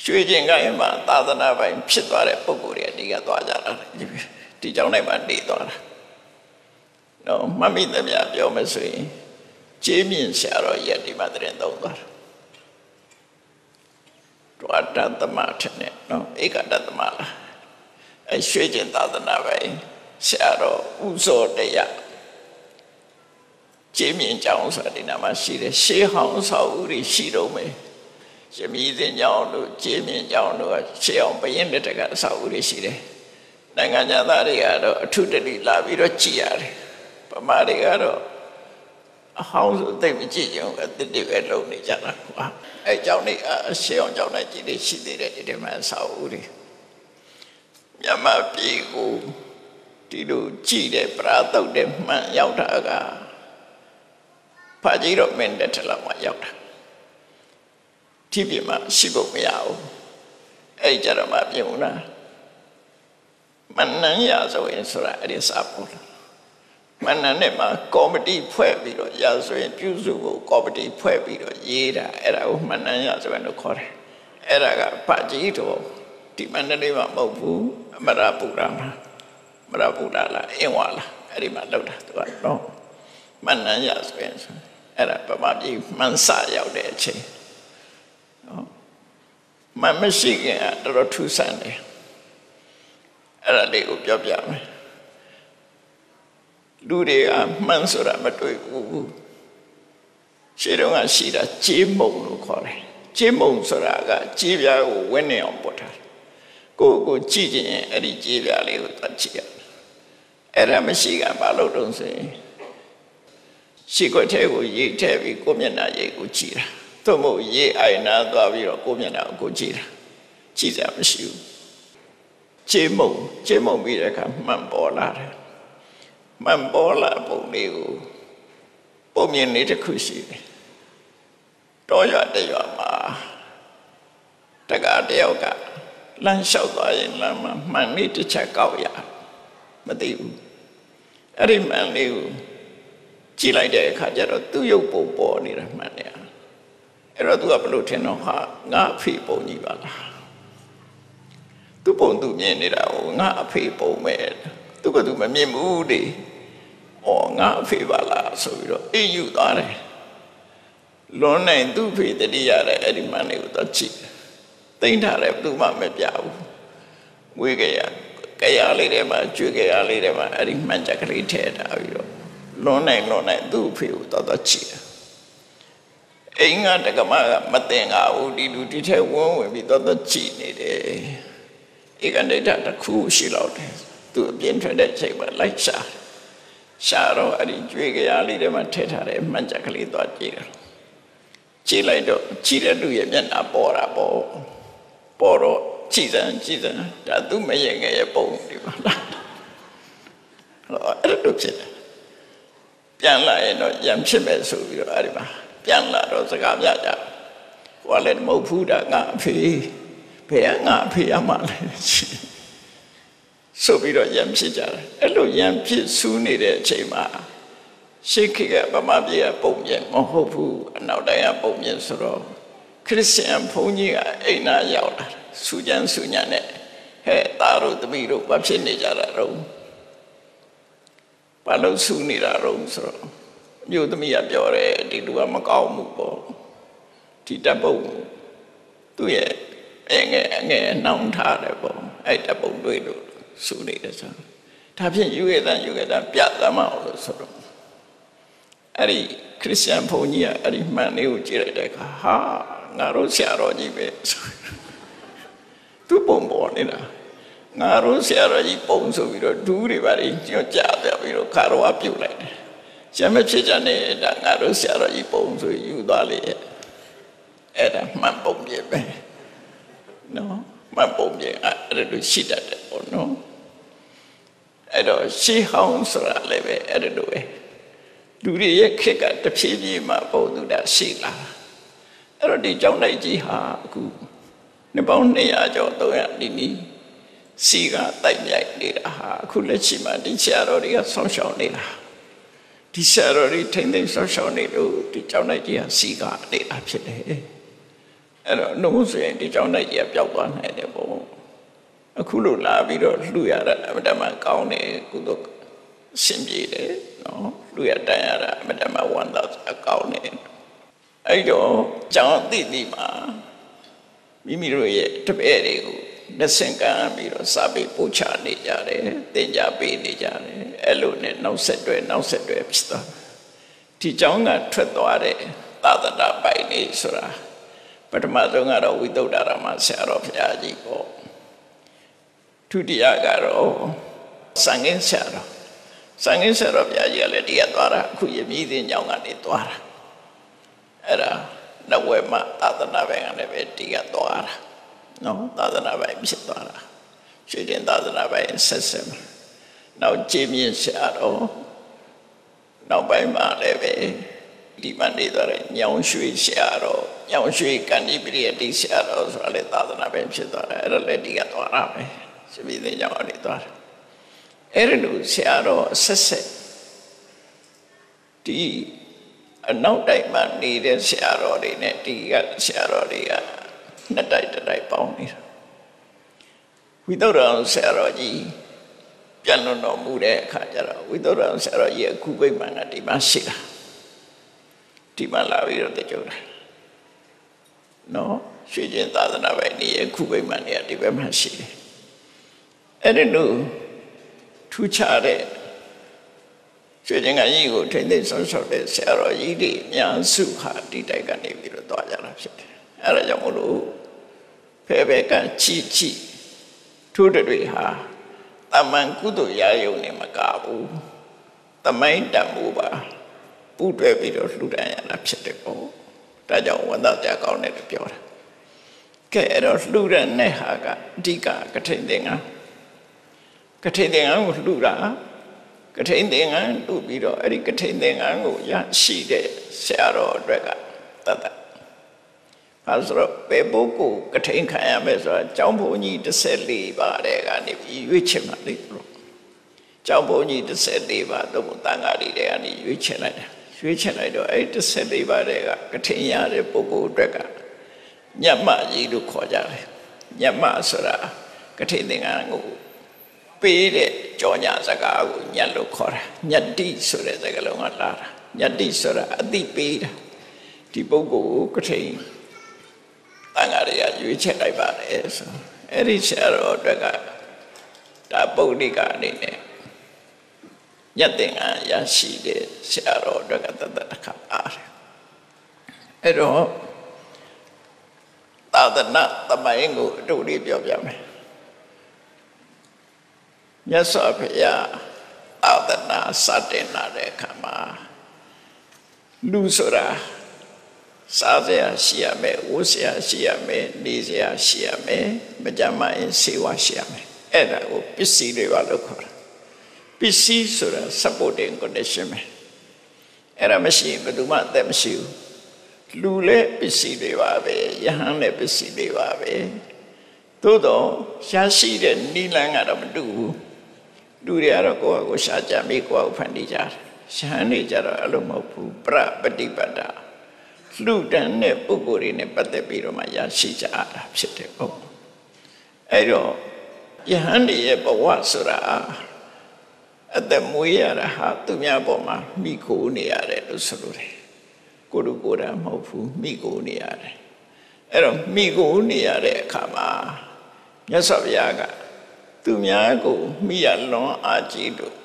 ရွှေကျင်ကိုင်းမှာသာသနာပိုင်ဖြစ်သွားတဲ့ပုံကိုယ်တွေအတိကသွားကြတာဒီကြောင့်နိုင်မှာနေသွားတာနော်မမိသမျှပြောမဆိုရင်ကျေးမြင့်ဆရာတော်ရဲ့ဒီမှာတရင်သုံးသွားတာတွာတသမထနဲ့နော်ဧကတသမလားအဲရွှေကျင်သာသနာပိုင် ဆရာတော်ဥဇောတရားကျေးမြင့်ကြောင်းဆိုတာဒီနာမှာရှိတယ်ရှေးဟောင်းဆောက်ဦးတွေရှိတော့မယ်ရမီးစင်ကြောင်းတို့ကျေးမြင့်ကြောင်းတို့ရှေးအောင်ဘရင်တက်ကဆောက်ဦးတွေရှိတယ်နိုင်ငံသားတွေကတော့အထုတတိလာပြီးတော့ကြည်ရတယ်ဗမာတွေကတော့အဟောင်းဆိုသိမကြည့်ကြအောင်အတိတ်တွေပဲလုံနေကြတာကွာအဲကြောင့်နေအရှေးအောင်ကြောင့်လည်းကြည်နေရှိသေးတယ်ဒီမှာဆောက်ဦးတွေမြန်မာပြည်ကို ဒီလိုကြည်တဲ့ပရာတုတ်တဲ့မှန်ရောက်တာကဖာကြီးတော့မင်းတက်ထလောက်မှရောက်တာဒီပြမှာရှိဖို့မရဘူးအဲ့ကြတော့မှပြင်ဦးလားမနှမ်းရဆိုရင်ဆိုတာအဲ့ဒီစာပေါ်လာမနှမ်းနဲ့မှာကော်မတီဖွဲ့ပြီးတော့ရဆိုရင်ပြုစုဖို့ကော်မတီဖွဲ့ပြီးတော့ရေးတာအဲ့ဒါကိုမနှမ်းရဆိုရင်လို့ခေါ်တယ်အဲ့ဒါကဖာကြီးတော့ဒီမန္တလေးမှာမဟုတ်ဘူးအမရပူရာမှာ မရပူရာလားအင်းဝါလားအဲ့ဒီမှာလောက်တာသူကတော့မနှမ်းရဆိုရင်အဲ့ဒါပမာပြည်မှန်စရောက်တဲ့အချိန်နော်မမရှိခင်ကတော်တော်ထူးဆန်းတယ်အဲ့ဒါလေးကိုပြောပြမယ်လူတွေကမှန်ဆိုတာမတွေ့ဘူးရှေးတုန်းကရှိတာကြေးမုံလို့ခေါ်တယ်ကြေးမုံဆိုတာကကြေးပြားကိုဝင်းနေအောင်ပို့ထားကိုကိုကြည့်ခြင်းအဲ့ဒီကြေးပြားလေးကိုသွားကြည့်ရ အဲ့ဒါမရှိကဘာလို့တုံးဆိုရင်ရှိခွက်ထဲကိုရေထည့်ပြီးကိုမျက်နှာရေကိုကြည့်တာသို့မဟုတ်ရေအိုင်နာသွားပြီးတော့ကိုမျက်နှာကိုကြည့်တာကြည့်စရာမရှိဘူးကျေမုံကျေမုံပြီးတဲ့အခါမှန်ပေါ်လာတယ်မှန်ပေါ်လာပုံလေးကိုပုံမြင်လေးတစ်ခုရှိတယ်တောရွာတရွာမှာတက္ကတယောက်ကလမ်းလျှောက်သွားရင်လမ်းမှာမှန်လေးတစ်ချက်ကောက်ရမသိဘူး အဲ့ဒီမှန်လေးကိုကြည့်လိုက်တဲ့အခါကျတော့သူ့ရုပ်ပုံပေါ်နေတာမှန်တယ်အဲ့တော့သူကဘလို့ထင်တော့ဟာငါအဖေပုံကြီးပါလားသူပုံသူမြင်နေတာဟိုငါအဖေပုံပဲသူကသူမမြင်ဘူးလေဩငါအဖေပါလားဆိုပြီးတော့အိမ်ယူသွားတယ်လွန်နိုင်သူ့ဖေတတိရတဲ့အဲ့ဒီမှန်လေးကိုတော့ကြည့်တိမ့်ထားတယ်ဘယ်သူမှမပြဘူးဝေးကြရ ကြရလေးထဲမှာကျွေးကြရလေးထဲမှာအဲ့ဒီမှန်ချက်ကလေးထည့်ထားပြီးတော့လွန်နိုင်လွန်နိုင်သူ့ဖေကိုတော့တော့ကြည့်အိမ်ကတက္ကမကမတင်ကဘူးဒီလူဒီထဲဝန်းဝင်ပြီးတော့တော့ကြည့်နေတယ်ဧကနိဋ္ဌတစ်ခုရှိတော့တယ်သူအပြင်းထွက်တဲ့ချိန်မှာလိုက်ရှာရှာတော့အဲ့ဒီကြွေကြရလေးထဲမှာထည့်ထားတယ်မှန်ချက်ကလေးသွားကြည့်တယ်ကြည့်လိုက်တော့ကြည့်တဲ့လူရဲ့မျက်နှာပေါ်တာပေါ့ပေါ်တော့ ကြည်စမ်းကြည်စမ်းဒါသူမရင်ငယ်ရဲ့ပုံဒီမှာလားအဲ့လိုဖြစ်တယ်ပြန်လာရင်တော့ရံဖြစ်မယ်ဆိုပြီးတော့အဲ့ဒီမှာပြန်လာတော့စကားပြကြဟိုကလည်းမဟုတ်ဘူးဒါငါအဖေဘယ်ကငါအဖေရမှလဲဆိုပြီးတော့ရံဖြစ်ကြတယ်အဲ့လိုရံဖြစ်ဆူးနေတဲ့အချိန်မှာရှေးခေတ်ကဗမာပြည်ကပုံပြင်မဟုတ်ဘူးအနောက်တိုင်းကပုံပြင်ဆိုတော့ခရစ်ယာန်ဘုန်းကြီးကအိမ်နာရောက်လာ စူကြမ်းစူညာနဲ့ဟဲ့သားတို့သမီးတို့ဘာဖြစ်နေကြတာတော့ဘာလို့ဆူနေတာတော့ဆိုတော့မြို့သမီးကပြောတယ်ဒီလူကမကောင်းဘူးပေါ့ဒီတပ်ပုံသူ့ရဲ့အငယ်အငယ်နှောင်းထားတယ်ပေါ့အဲ့တပ်ပုံတွေ့လို့ဆူနေတယ်ဆိုဒါဖြင့်ယူရတဲ့ယူရတဲ့ပြတ်သမအောင်လို့ဆိုတော့အဲ့ဒီခရစ်ယာန်ဘုန်းကြီးကအဲ့ဒီမှန်လေးကိုကြည့်လိုက်တဲ့အခါဟာငါတို့ဆရာတော်ကြီးပဲ သူပုံပေါ်နေတာငါတို့ဆရာတော်ကြီးပုံဆိုပြီးတော့ဒူးတွေပါညွှန်ကြပြပြီးတော့ခါတော်ပြုတ်လိုက်တယ်ရှမ်းမဖြစ်ကြနဲ့ဒါငါတို့ဆရာတော်ကြီးပုံဆိုယူသွားလေအဲ့ဒါမှန်ပုံပြပဲနော်မှန်ပုံပြအဲ့ဒါရှိတတ်တယ်ပေါ့နော်အဲ့တော့ရှေးဟောင်းဆိုတာလည်းပဲအဲ့ဒါလိုပဲလူတွေရဲ့ခက်ကတဖြည်းဖြည်းမှပုံသူတာရှိလာအဲ့တော့ဒီကြောင်းလိုက်ကြီးဟာအခု နှစ်ပေါင်း200ကျော်300နီးနီးစီကတိုက်မြိုက်နေတာဟာအခုလက်ရှိမှာဒီဆရာတော်တွေကဆောင်းရှောင်နေတာဒီဆရာတော်တွေထိမ့်သိမ်းဆောင်းရှောင်နေလို့ဒီကြောင်းလိုက်ကြီးဟာစီကနေတာဖြစ်တယ်အဲ့တော့နှုတ်ဆိုရင်ဒီကြောင်းလိုက်ကြီးကပျောက်သွားနိုင်တယ်ပေါ့အခုလိုလာပြီးတော့လှူရတာအမတမကောင်းတယ်ကုသိုလ်အဆင်ပြေတယ်နော်လှူရတန်ရတာအမတမဝမ်းသာအကောင်းတယ်အဲ့တော့ကြောင်းသိသိမှာ မိမိတို့ရဲ့တပည့်တွေကိုလက်ဆင့်ကမ်းပြီးတော့စာပေပို့ချနေကြတယ်သင်ကြားပေးနေကြတယ်အဲ့လိုနဲ့နောက်ဆက်တွဲနောက်ဆက်တွဲဖြစ်သွားဒီကြောင်းကထွက်သွားတဲ့သာသနာပိုင်နေဆိုတာပထမဆုံးကတော့ဝိသုဒ္ဓရမဆရာတော်ဘုရားကြီးပေါ့ဒုတိယကတော့စံငင်းဆရာတော်စံငင်းဆရာတော်ဘုရားကြီးကလည်းတရားသွားတာအခုရမည်သိကြောင်းကနေသွားတာအဲ့ဒါ နဝေမသာသနာပိုင်ကလည်းပဲတရားသွားတာနော်သာသနာပိုင်ဖြစ်သွားတာရွှေတင်သာသနာပိုင်ဆက်ဆက်မှာနောက်ကြည်မြင့်ဆရာတော်နောက်ပိုင်းမှာလည်းပဲဒီမနေသွားတဲ့ညောင်ရွှေဆရာတော်ညောင်ရွှေကန္တိပရိယတိဆရာတော်ဆိုတာလည်းသာသနာပိုင်ဖြစ်သွားတယ်အဲ့ဒါလည်းဒီကသွားတာပဲရှိပြီးတဲ့ကြောင့်အဲ့ဒီသွားတာအဲ့ဒီလိုဆရာတော်ဆက်ဆက်ဒီ အနောက်တိုက်မှာနေတဲ့ဆရာတော်တွေနဲ့ဒီကဆရာတော်တွေကနှစ်တိုက်တစ်တိုက်ပေါင်းနေတာဝိသုဒ္ဓံဆရာတော်ကြီးပြန်လွန်တော်မူတဲ့အခါကျတော့ဝိသုဒ္ဓံဆရာတော်ကြီးအခုပိမှန်ကဒီမှာရှိတာဒီမှာလာပြီးတော့တကြုံတာနော်ရွှေကျင်သာသနာပိုင်နေအခုပိမှန်နေဒီဘက်မှာရှိတယ်အဲ့ဒီလိုထူးခြားတဲ့ ရွှေကျင်ကကြီးကိုထိမ့်သိမ်းဆောက်ရှောက်တဲ့ဆရာတော်ကြီးတွေအများစုဟာဒီတိုက်ကနေပြီးတော့တွားကြတာဖြစ်တယ်အဲ့ဒါကြောင့်မလို့ဖဲဖဲကချီချီထိုးတွေဟာတမန်ကုသိုလ်ရာယုံနေမကဘူးတမိုင်းတမှုပါပူတွဲပြီးတော့လှူဒန်းရတာဖြစ်တယ်ပေါ့ဒါကြောင့်ဝန်သားကြကောင်းတယ်လို့ပြောတာကဲအဲ့တော့လှူတဲ့နဲ့ဟာကအဓိကကထိန်သင်္ကန်းကထိန်သင်္ကန်းကိုလှူတာ ကထိန်သင်္ကန်းလှူပြီးတော့အဲ့ဒီကထိန်သင်္ကန်းကိုရရှိတဲ့ဆရာတော်အတွက်ကတတ်တတ်အဲဆိုတော့ပေပုဂ္ဂိုလ်ကထိန်ခံရမယ်ဆိုတာကျောင်းဘုန်းကြီး14ပါးတဲ့ကနေပြီးရွေးချယ်မှလေလို့ကျောင်းဘုန်းကြီး14ပါးသို့မဟုတ်တန်ဃာတွေတဲ့ကနေရွေးချယ်လိုက်တယ်ရွေးချယ်လိုက်တော့အဲ့14ပါးတဲ့ကကထိန်ရတဲ့ပုဂ္ဂိုလ်အတွက်ကညမကြီးလို့ခေါ်ကြတယ်ညမဆိုတာကထိန်သင်္ကန်းကိုပေးတဲ့ ကြောညာစကားကိုညတ်လို့ခေါ်တာညတ္တိဆိုတဲ့စကားလုံးကလာတာညတ္တိဆိုတာအတိပေးတာဒီပုဂ္ဂိုလ်ကိုကထိန်တန်ဃာတွေကရွေးချက်လိုက်ပါတယ်ဆိုအဲ့ဒီဆရာတော်အတွက်ကဒါပုဂ္ဂိကအနေနဲ့ညတ်တင်ကရရှိတဲ့ဆရာတော်အတွက်ကတတ်တတ်ခါပါတယ်အဲ့တော့သာသနာသမိုင်းကိုအတူလေးပြောပြမယ် မြတ်စွာဘုရားသာသနာစတင်လာတဲ့အခါမှာလူဆိုတာစားစရာရှိရမယ်ဝတ်စရာရှိရမယ်နေစရာရှိရမယ်မကြမ်းမရင်စေဝါရှိရမယ်အဲ့ဒါကိုပစ္စည်းတွေပါလို့ခေါ်တာပစ္စည်းဆိုတာ supporting condition ပဲအဲ့ဒါမရှိဘယ်သူမှအသက်မရှိဘူးလူလည်းပစ္စည်းတွေပါပဲယဟန်လည်းပစ္စည်းတွေပါပဲသို့တော့ရှားရှိတဲ့နိလန်းကတော့မတူဘူး လူတွေကတော့ကိုယ့်အကိုရှားကြမိကိုယ့်အကိုဖန်တီးကြတယ်ရှားနေကြတော့အဲ့လိုမဟုတ်ဘူးပရပฏิပတ္တာလှူဒန်းတဲ့ပုဂ္ဂိုလ်တွေနဲ့ပတ်သက်ပြီးတော့မှရရှိကြတာဖြစ်တယ်ပေါ့အဲ့တော့ယဟန်တွေရဲ့ဘဝဆိုတာအသက်မွေးရတာဟာသူများပေါ်မှာမိခိုးနေရတယ်လို့ဆိုလိုတယ်ကိုလူကိုယ်တိုင်မဟုတ်ဘူးမိခိုးနေရတယ်အဲ့တော့မိခိုးနေရတဲ့အခါမှာမြတ်စွာဘုရားက သူများကိုမိရလွန်အားကြီးလို့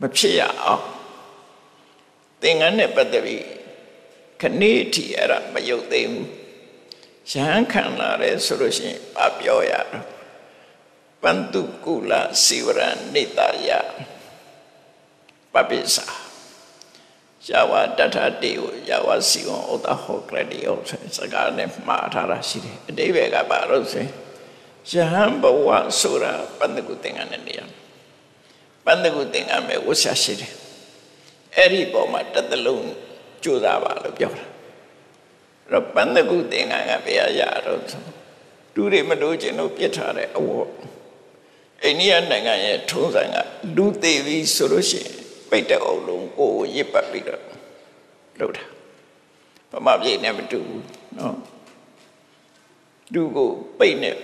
မဖြစ်ရအောင်သင်္ကန်းနဲ့ပတ်သက်ပြီးခဏိထီအဲ့ဒါမယုတ်သိဘူးရဟန်းခံလာတယ်ဆိုလို့ရှိရင်ဘာပြောရတော့ပန္တုကုလစီဝရဏိတယပပိစာယာဝတထတေကိုယာဝစီဝံဥဒ္ဒဟောကရတိယောဆိုစကားနဲ့မှားထားတာရှိတယ်အတိဘယ်ကပါလို့ဆိုရင် ယဟန်ဘဝဆိုတာပန္နကုသင်္ကန်းနဲ့နေရာပန္နကုသင်္ကန်းပဲဝတ်ဆရှိတယ်အဲ့ဒီပုံမှာတစ်သလုံးကြိုးစားပါလို့ပြောတာအဲ့တော့ပန္နကုသင်္ကန်းကဘယ်ရရတော့ဆိုတူတွေမလို့ခြင်းတို့ပြစ်ထားတဲ့အဝတ်အိန္ဒိယနိုင်ငံရဲ့ထုံးစံကလူသေးပြီဆိုလို့ရှိရင်ပိတ်တဲ့အုပ်လုံးကိုကိုရစ်ပတ်ပြီးတော့လုပ်တာဗမာပြည်နဲ့မတူဘူးနော်လူကိုပိတ်နဲ့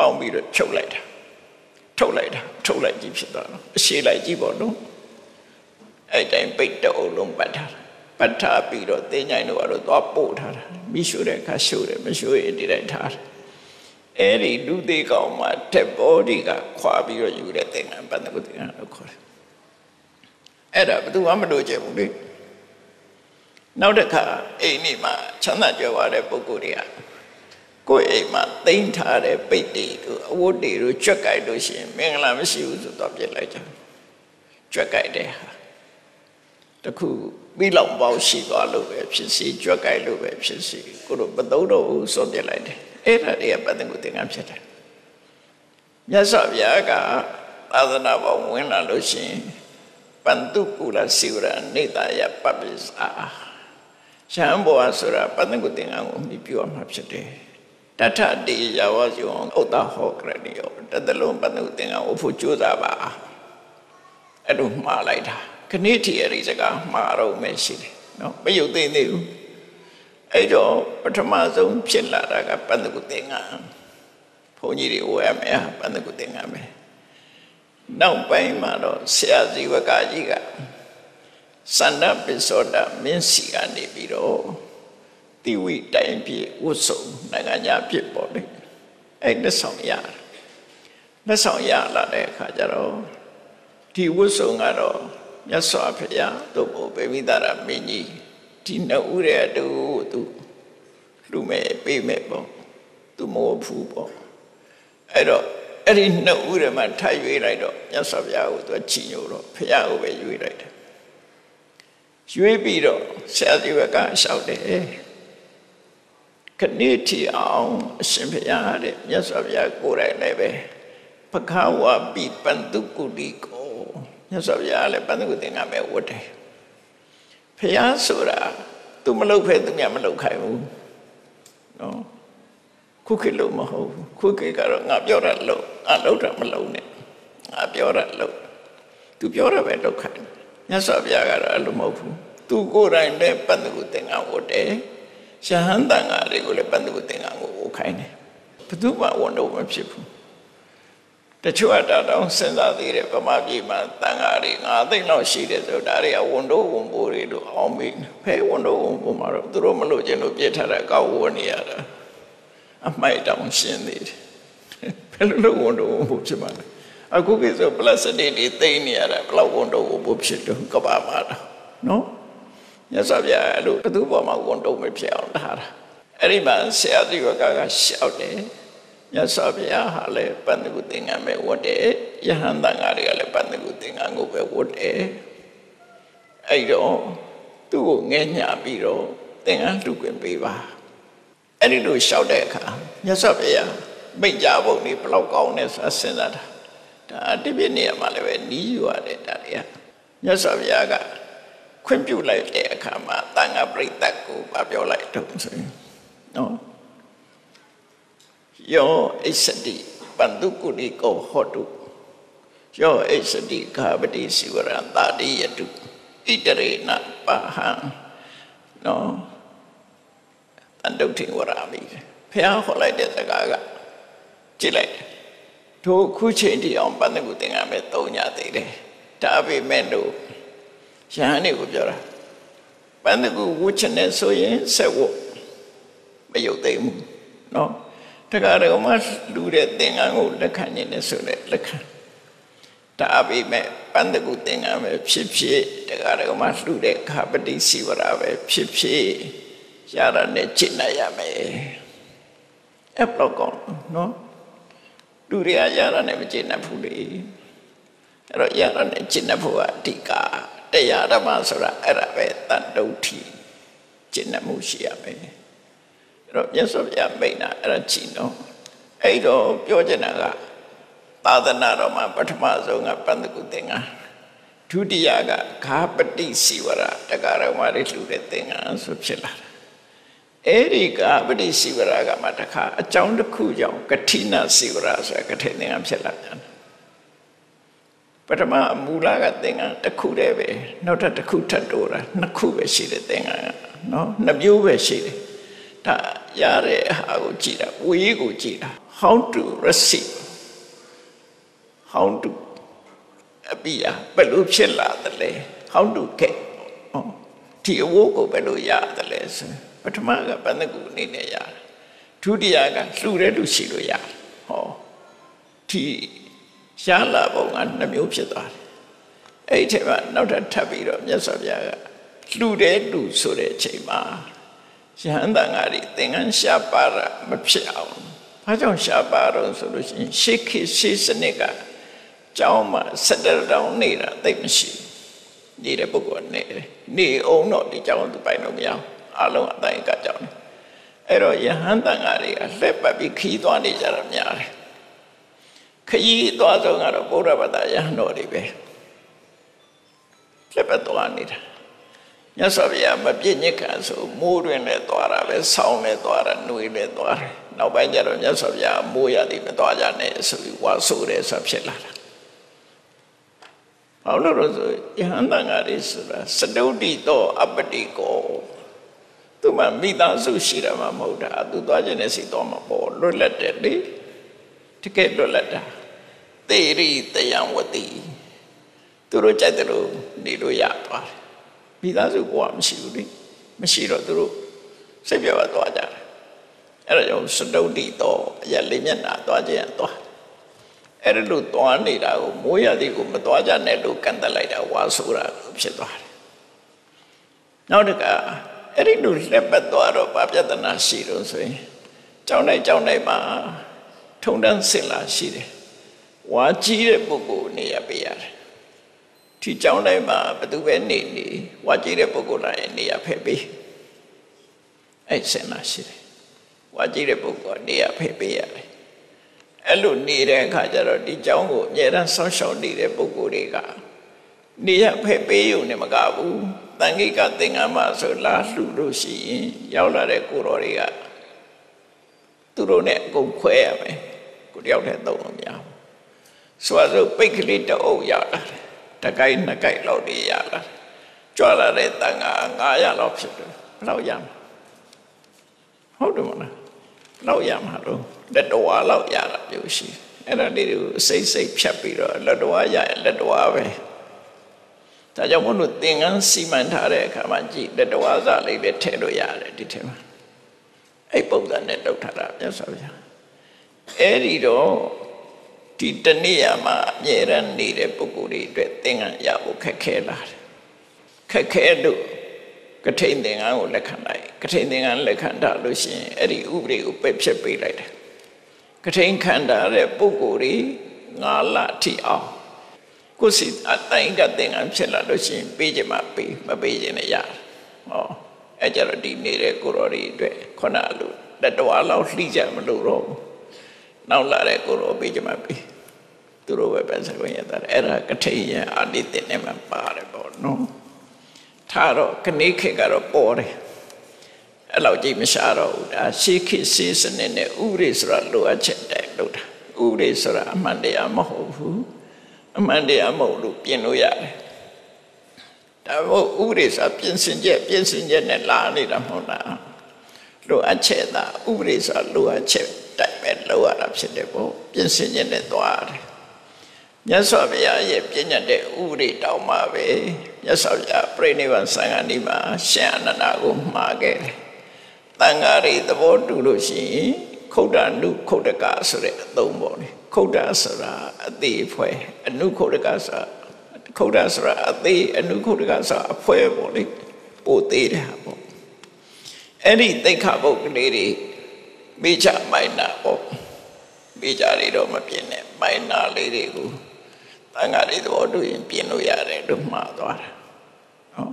ပေါင်းပြီးတော့ချုပ်လိုက်တာထုတ်လိုက်တာထုတ်လိုက်ကြည့်ဖြစ်သွားတော့အရှိလိုက်ကြည့်ပေါ့နော်အဲ့တိုင်းပိတ်တဲ့အုပ်လုံးပတ်ထားတာပတ်ထားပြီးတော့တင်းញိုင်တို့ကတော့သွားပို့ထားတာမိရှုတဲ့ခါရှုတယ်မရှုရင်ဒီတိုင်းထားတယ်အဲ့ဒီလူသေးကောင်မှတက်ဘောဒီကခွာပြီးတော့ယူတဲ့သင်္ကန်းပန္နကုသင်္ကန်းလို့ခေါ်တယ်အဲ့ဒါဘယ်သူမှမလို့ချင်ဘူးလေနောက်တစ်ခါအိမ်นี่မှာချမ်းသာကြွယ်ဝတဲ့ပုဂ္ဂိုလ်တွေက ကိုယ့်အိမ်မှာတိမ့်ထားတဲ့ပိတ်တွေတို့အဝတ်တွေတို့ကြွက်ကြိုက်လို့ရှိရင်မင်္ဂလာမရှိဘူးဆိုတော့ပြစ်လိုက်ကြကြွက်ကြိုက်တဲ့ဟာတခုပြီးလောက်ပေါက်ရှိသွားလို့ပဲဖြစ်စီကြွက်ကြိုက်လို့ပဲဖြစ်စီကိုတို့မသုံးတော့ဘူးဆိုပြစ်လိုက်တယ်အဲ့ဒါတွေကပတ္တကုသင်္ကန်းဖြစ်တယ်မြတ်စွာဘုရားကသာသနာပေါ်ဝင်လာလို့ရှိရင်ပန္တုကုလစီဝရနေတာယပပ္ပစ္စာရှမ်းဘောဆိုတာပတ္တကုသင်္ကန်းကိုမြည်ပြောမှာဖြစ်တယ် တထတေယဝဇုံဥဒ္ဒဟောကရဏီယောတတလုံးပတ္တကုသင်္ကန်းကိုဖို့ကြိုးစားပါအဲ့လိုမှားလိုက်တာခဏထီအဲ့ဒီစကားမှားတော့မယ်ရှိတယ်နော်မယုတ်သိသေးဘူးအဲ့တော့ပထမဆုံးဖြစ်လာတာကပန္နကုသင်္ကန်းဘုန်းကြီးတွေဝယ်ရမယ်ပန္နကုသင်္ကန်းပဲနောက်ပိုင်းမှာတော့ဆရာဇီဝကကြီးကစန္ဒပိသောတာမင်းစီကနေပြီးတော့ တိဝိတိုင်ပြည့်ဝတ်စုံနိုင်ငံညာပြည့်ပေါ့လေအဲ့လက်ဆောင်ရတယ်လက်ဆောင်ရလာတဲ့အခါကျတော့ဒီဝတ်စုံကတော့မြတ်စွာဘုရားတို့ဘုဗေမိတာရမင်းကြီးဒီနှစ်ဦးရဲ့တူသူလူမဲ့ပေးမဲ့ပေါ့သူမောဖူးပေါ့အဲ့တော့အဲ့ဒီနှစ်ဦးရဲ့မှာထိုက်ရွေးလိုက်တော့မြတ်စွာဘုရားကိုသူချီညိုတော့ဘုရားကိုပဲရွေးလိုက်တယ်ရွေးပြီးတော့ဆရာကြီးကရှောက်တယ် ခဏိထီအောင်အရှင်ဘုရားတဲ့မြတ်စွာဘုရားကိုယ်တိုင်လည်းပဲပခဝပိပန္တုကုတိကိုမြတ်စွာဘုရားလည်းပန္တုကုတိနာမဲ့ဝတ်တယ်ဘုရားဆိုတာသူမလုပ်ဖဲသူများမလုပ်ခိုင်းဘူးနော်ခုခေတ်လို့မဟုတ်ဘူးခုခေတ်ကတော့ငါပြောတာလုပ်ငါလုပ်တာမလုပ်နဲ့ငါပြောတာလုပ်သူပြောတာပဲလုပ်ခိုင်းမြတ်စွာဘုရားကတော့အဲ့လိုမဟုတ်ဘူးသူကိုယ်တိုင်လည်းပန္တုကုတိနာဝတ်တယ် ရှဟန်တန်ဃာတွေကိုလည်းပန္နကုသင်္ကန်းကိုဝတ်ခိုင်းတယ်ဘယ်သူမှဝန်တော့မဖြစ်ဘူးတချို့အတာတောင်စဉ်းစားသေးတယ်ဗမာပြည်မှာတန်ဃာတွေငါသိလောက်ရှိတယ်ဆိုဒါတွေကဝန်တော့ဝန်ပိုးတွေလို့အောင်ပြီဖဲဝန်တော့ဝန်ပိုးမှာတော့သူတို့မလို့ခြင်းလို့ပြစ်ထားတာကောက်ဝနေရတာအမိုက်တောင်ရှင်းသေးတယ်ဘယ်လိုလုပ်ဝန်တော့ဝန်ပိုးဖြစ်မှာလဲအခုကိစ္စပလတ်စတစ်တွေသိနေရတာဘလောက်ဝန်တော့ဝန်ပိုးဖြစ်တော့ကပါမှာတော့နော် ညစပြအဲ့လိုဘသူပေါ်မှာဝန်တော့မဖြစ်အောင်ထားတာအဲ့ဒီမှာဆရာကြီးကကရှောက်တယ်မြတ်စွာဘုရားဟာလည်းပန္နကုသင်္ကန်းပဲဝတ်တယ်ယဟန်တန်ဃာတွေကလည်းပန္နကုသင်္ကန်းကိုပဲဝတ်တယ်အဲ့တော့သူ့ကိုငဲညှပြီးတော့သင်္ကန်းလှူခွင့်ပေးပါအဲ့ဒီလိုလျှောက်တဲ့အခါမြတ်စွာဘုရားမိတ်ကြပုံတွေဘလောက်ကောင်းလဲဆိုတာစဉ်းစားတာဒါတိပြည့်နေရာမှာလည်းပဲနီးယူရတယ်ဒါတွေကမြတ်စွာဘုရားက ခွင့်ပြုလိုက်တဲ့အခါမှာတန်ဃာပရိသတ်ကိုပြောလိုက်တော့ဆိုရင်နော်ယောအိစတိပန္တုကုဏိကောဟောတုယောအိစတိခာပတိစီဝရံတာတိယတုဣတရေနပါဟံနော်တန်တုထေဝရမိဖះဟောလိုက်တဲ့စကားကကြည့်လိုက်တို့ခုချိန်တည်းအောင်ပန္နကုသင်္ကမဲ့သုံးညသေးတယ်ဒါပေမဲ့တို့ ယဟန်နေကိုပြောတာပန္နကုဝုချနေဆိုရင်ဆက်ဝမယုတ်သိဘူးနော်တခါတော့မှလူတဲ့သင်္ကန်းကိုလက်ခံနေတယ်ဆိုတဲ့လက်ခံဒါပေမဲ့ပန္တကုသင်္ကန်းပဲဖြစ်ဖြစ်တခါတော့မှလူတဲ့ခါပတိစီဝရာပဲဖြစ်ဖြစ်ရတာနဲ့ကျင့်နိုင်ရမယ်အပလောကောနော်လူတွေကရတာနဲ့မကျင့်နိုင်ဘူးလေအဲ့တော့ရတာနဲ့ကျင့်နိုင်ဖို့ကအဓိက တတရားဓမ္မဆိုတာအဲ့ဒါပဲတန်တုဋ္ဌိကျင့်မှုရှိရမယ်အဲ့တော့မြတ်စွာဘုရားမိန့်တာအဲ့ဒါကြည်နော်အဲ့တော့ပြောချင်တာကသာသနာတော်မှာပထမဆုံးကပန္နကုသင်္ကန်းဒုတိယကခါပတိစီဝရတက္ကရာမရိလှူတဲ့သင်္ကန်းဆိုဖြစ်လာတာအဲ့ဒီကပတိစီဝရကမှတခါအကြောင်းတစ်ခုကြောင့်ကတိနာစီဝရဆိုတာကထိန်သင်္ကန်းဖြစ်လာတယ် ပထမမူလကသင်္ကန်းတစ်ခုတည်းပဲနောက်ထပ်တစ်ခုထပ်တိုးတာနှစ်ခုပဲရှိတယ်သင်္ကန်းကနော်နှစ်မျိုးပဲရှိတယ်ဒါရတဲ့ဟာကိုကြည်တာဝေးကိုကြည်တာ how to receive how to အပိယဘယ်လိုဖြစ်လာသလဲ how to get ဟောဒီအဝိုးကိုဘယ်လိုရသလဲဆိုပထမကဘန္တကူအနေနဲ့ရတယ်ဒုတိယကလှူတဲ့လူရှိလို့ရတယ်ဟောဒီ ရှားလာပုံကနှမျိုးဖြစ်သွားတယ်အဲ့ဒီထဲမှာနောက်ထပ်ထပ်ပြီးတော့မြတ်စွာဘုရားကလှူတဲ့လူဆိုတဲ့အချိန်မှာယဟန်တန်ဃာတွေသင်္ကန်းရှားပါရမဖြစ်အောင်ဘာကြောင့်ရှားပါတော့ဆိုလို့ရှိရင်ရှေးခေတ်ရှေးစနစ်ကကျောင်းမှာစက်တတောင်နေတာသိမရှိနေတဲ့ပုဂ္ဂိုလ်နေတယ်နေအောင်တော့ဒီကျောင်းသူပိုင်လို့မရအောင်အလုံးအတိုင်းကကြောင်းတယ်အဲ့တော့ယဟန်တန်ဃာတွေကလှက်ပတ်ပြီးခီးသွားနေကြတာများတယ် ခရီးသွားဆုံးကတော့ဗုဒ္ဓဘာသာယဟန်တော်တွေပဲလှက်ပတ်သွားနေတာမြတ်စွာဘုရားမပြည့်ညက်ခံဆိုမိုးတွင်လည်းသွားတာပဲဆောင်းလည်းသွားတာနှွေလည်းသွားတယ်နောက်ပိုင်းကျတော့မြတ်စွာဘုရားမိုးရသည်မသွားကြနဲ့ဆိုပြီးဝါဆိုတယ်ဆိုဖြစ်လာတာဘာလို့လို့ဆိုယဟန်တန်ဃာတွေဆိုတာစတုတ္တိတော့အပတိကောသူမှမိသားစုရှိတယ်မှမဟုတ်တာသူသွားခြင်းနဲ့စီသွားမှာပေါ့လွတ်လပ်တယ်လေတကယ်လွတ်လပ်တာ သေရိတယံဝတိသူတို့ကြိုက်တယ်လို့နေလို့ရသွားတယ်မိသားစုကိုမရှိဘူးလေမရှိတော့သူတို့စိတ်ပြတ်သွားကြတယ်အဲ့ဒါကြောင့်စတုတ္တိတော့အရလေးမျက်နှာသွားခြင်းသွားအဲ့ဒါလို့သွားနေတာကိုမိုးရသည်ကိုမသွားကြနဲ့လို့ကန့်တက်လိုက်တာဝါဆိုတာဖြစ်သွားတယ်နောက်တကအဲ့ဒီလိုလက်ပတ်သွားတော့ဗာပြဿနာရှိတော့ဆိုရင်ကြောင်းတိုင်းကြောင်းတိုင်းမှာထုံတန်းစင်လာရှိတယ် ဝါကြီးတဲ့ပုဂ္ဂိုလ်နေရပေးရတယ်ဒီကြောင်းတိုင်းမှာဘသူပဲနေနေဝါကြီးတဲ့ပုဂ္ဂိုလ်လာရင်နေရဖယ်ပေးအဲ့စင်လာရှိတယ်ဝါကြီးတဲ့ပုဂ္ဂိုလ်နေရဖယ်ပေးရတယ်အဲ့လိုနေတဲ့အခါကျတော့ဒီကြောင်းကိုအများအားဆောင်းရှောက်နေတဲ့ပုဂ္ဂိုလ်တွေကနေရဖယ်ပေးုံနဲ့မကဘူးတန်ခိကသင်္ကန်းမဆိုလာလှူလို့ရှိရင်ရောက်လာတဲ့ကိုတော်တွေကသူတို့နဲ့အကုန်ခွဲရမယ်ကိုတယောက်တည်းသုံးလို့မရဘူး ဆိုတော့ပိတ်ကလေးတအုပ်ရလာတယ်တကိုက်နှစ်ကိုက်လောက်တွေရလာကြွလာတဲ့တန်ခါ900လောက်ဖြစ်တယ်ဘယ်လောက်ရမှာဟုတ်တယ်မလားလောက်ရမှာတော့လက်တော်လောက်ရတာမျိုးရှိအဲ့ဒါလေးတွေကိုစိတ်စိတ်ဖြတ်ပြီးတော့လက်တော်ရရင်လက်တော်ပဲဒါကြောင့်မလို့သင်္ကန်းစီမံထားတဲ့အခါမှာကြည့်လက်တော်စားလေးပဲထည့်လို့ရတယ်ဒီထဲမှာအဲ့ပုံစံနဲ့တုတ်ထားတာမြတ်စွာဘုရားအဲ့ဒီတော့ ဒီတနေ့ရမှာအမြဲတမ်းနေတဲ့ပုဂ္ဂိုလ်တွေအတွက်သင်္ကန်းရဖို့ခက်ခဲလာတယ်ခက်ခဲလို့ကထိန်သင်္ကန်းကိုလက်ခံလိုက်ကထိန်သင်္ကန်းလက်ခံတာလို့ရှိရင်အဲ့ဒီဥပဒေကိုပယ်ဖြတ်ပေးလိုက်တယ်ကထိန်ခံတာတဲ့ပုဂ္ဂိုလ်တွေငါလထိအောင်ကိုစီအတိုင်းကသင်္ကန်းဖြစ်လာလို့ရှိရင်ပေးကြမှာပေးမပေးခြင်းလည်းရတယ်ဟောအဲ့ကြတော့ဒီနေတဲ့ကိုရော်တွေအတွက်ခုနလိုလက်တော်လောက်လှိကြမလို့တော့ နောက်လာတဲ့ကိုရော်ပေးကြမှာပေးသူတို့ပဲပဲစကွင်းရတာအဲ့ဒါကထိန်ရအာတိတင်နဲ့မှပါတယ်ပေါ့နော်ထားတော့ခဏိခေကတော့ပေါ်တယ်အဲ့လောက်ကြည့်မရှာတော့ဘူးဒါရှေးခေတ်စေးစနစ်နဲ့ဥပဒေဆိုတာလိုအပ်ချက်တိုင်လို့တာဥပဒေဆိုတာအမှန်တရားမဟုတ်ဘူးအမှန်တရားမဟုတ်လို့ပြင်လို့ရတယ်ဒါမို့ဥပဒေဆိုတာပြင်ဆင်ချက်ပြင်ဆင်ချက်နဲ့လာနေတာမဟုတ်လားလိုအပ်ချက်သာဥပဒေဆိုတာလိုအပ်ချက် တိုင်ပဲလိုရတာဖြစ်တယ်ပေါ့ပြင်ဆင်ချက်နဲ့သွားတယ်မြတ်စွာဘုရားရဲ့ပြညတ်တဲ့ဥပဒေတောင်းမှာပဲမြတ်စွာဘုရားပြိဋိဘံသံဃာနိမှာရှင်အနန္ဒကိုမှာခဲ့တယ်။တန်ဃာတွေသဘောတူလို့ရှိရင်ခုတ်တနုခုတ်တကဆိုတဲ့အသုံးပေါ့လေ။ခုတ်တဆိုတာအသေးဖွဲအနုခုတ်တကဆိုတာခုတ်တဆိုတာအသေးအနုခုတ်တကဆိုတာအဖွဲပေါ့လေ။ပိုသေးတယ်ဟာပေါ့။အဲ့ဒီသိက္ခာပုတ်ကလေးတွေ မိချမိုင်းနာပေါ့။မိချတွေတော့မပြင်းနဲ့မိုင်းနာလေးတွေကိုတန်ဃာတွေသဘောတူရင်ပြင်လို့ရတယ်လို့မှားသွားတာဟော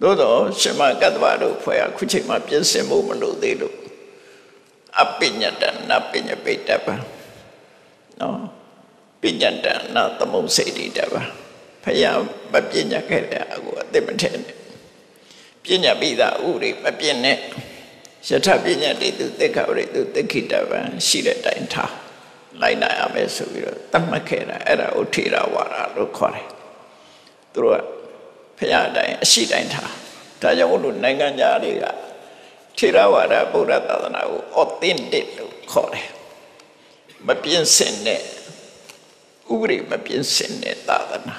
သို့တော့ရှင်မကတ္တဗတို့ဖွဲ့ရခုချိန်မှာပြင်ဆင်ဖို့မလိုသေးလို့အပညတနာပညပိတ္တပနော်ပညတနာသမုစေတိတပဖယားမပညာခဲ့တဲ့အကိုအသိမထဲနဲ့ပညာပိသာဥရိမပြင်းနဲ့ ယထပညာတိသူသိက္ခာဝရိသူသိခိတပံရှိတဲ့တိုင်ထားလိုက်နိုင်ရမယ်ဆိုပြီးတော့တတ်မှတ်ခဲ့တာအဲ့ဒါကိုထေရဝါဒလို့ခေါ်တယ်သူတို့ကဖရာတိုင်းအရှိတိုင်းထားဒါကြောင့်မို့လို့နိုင်ငံသားတွေကထေရဝါဒဗုဒ္ဓသာသနာကို authentic လို့ခေါ်တယ်မပြင်းစင်တဲ့ဥပဒေမပြင်းစင်တဲ့သာသနာ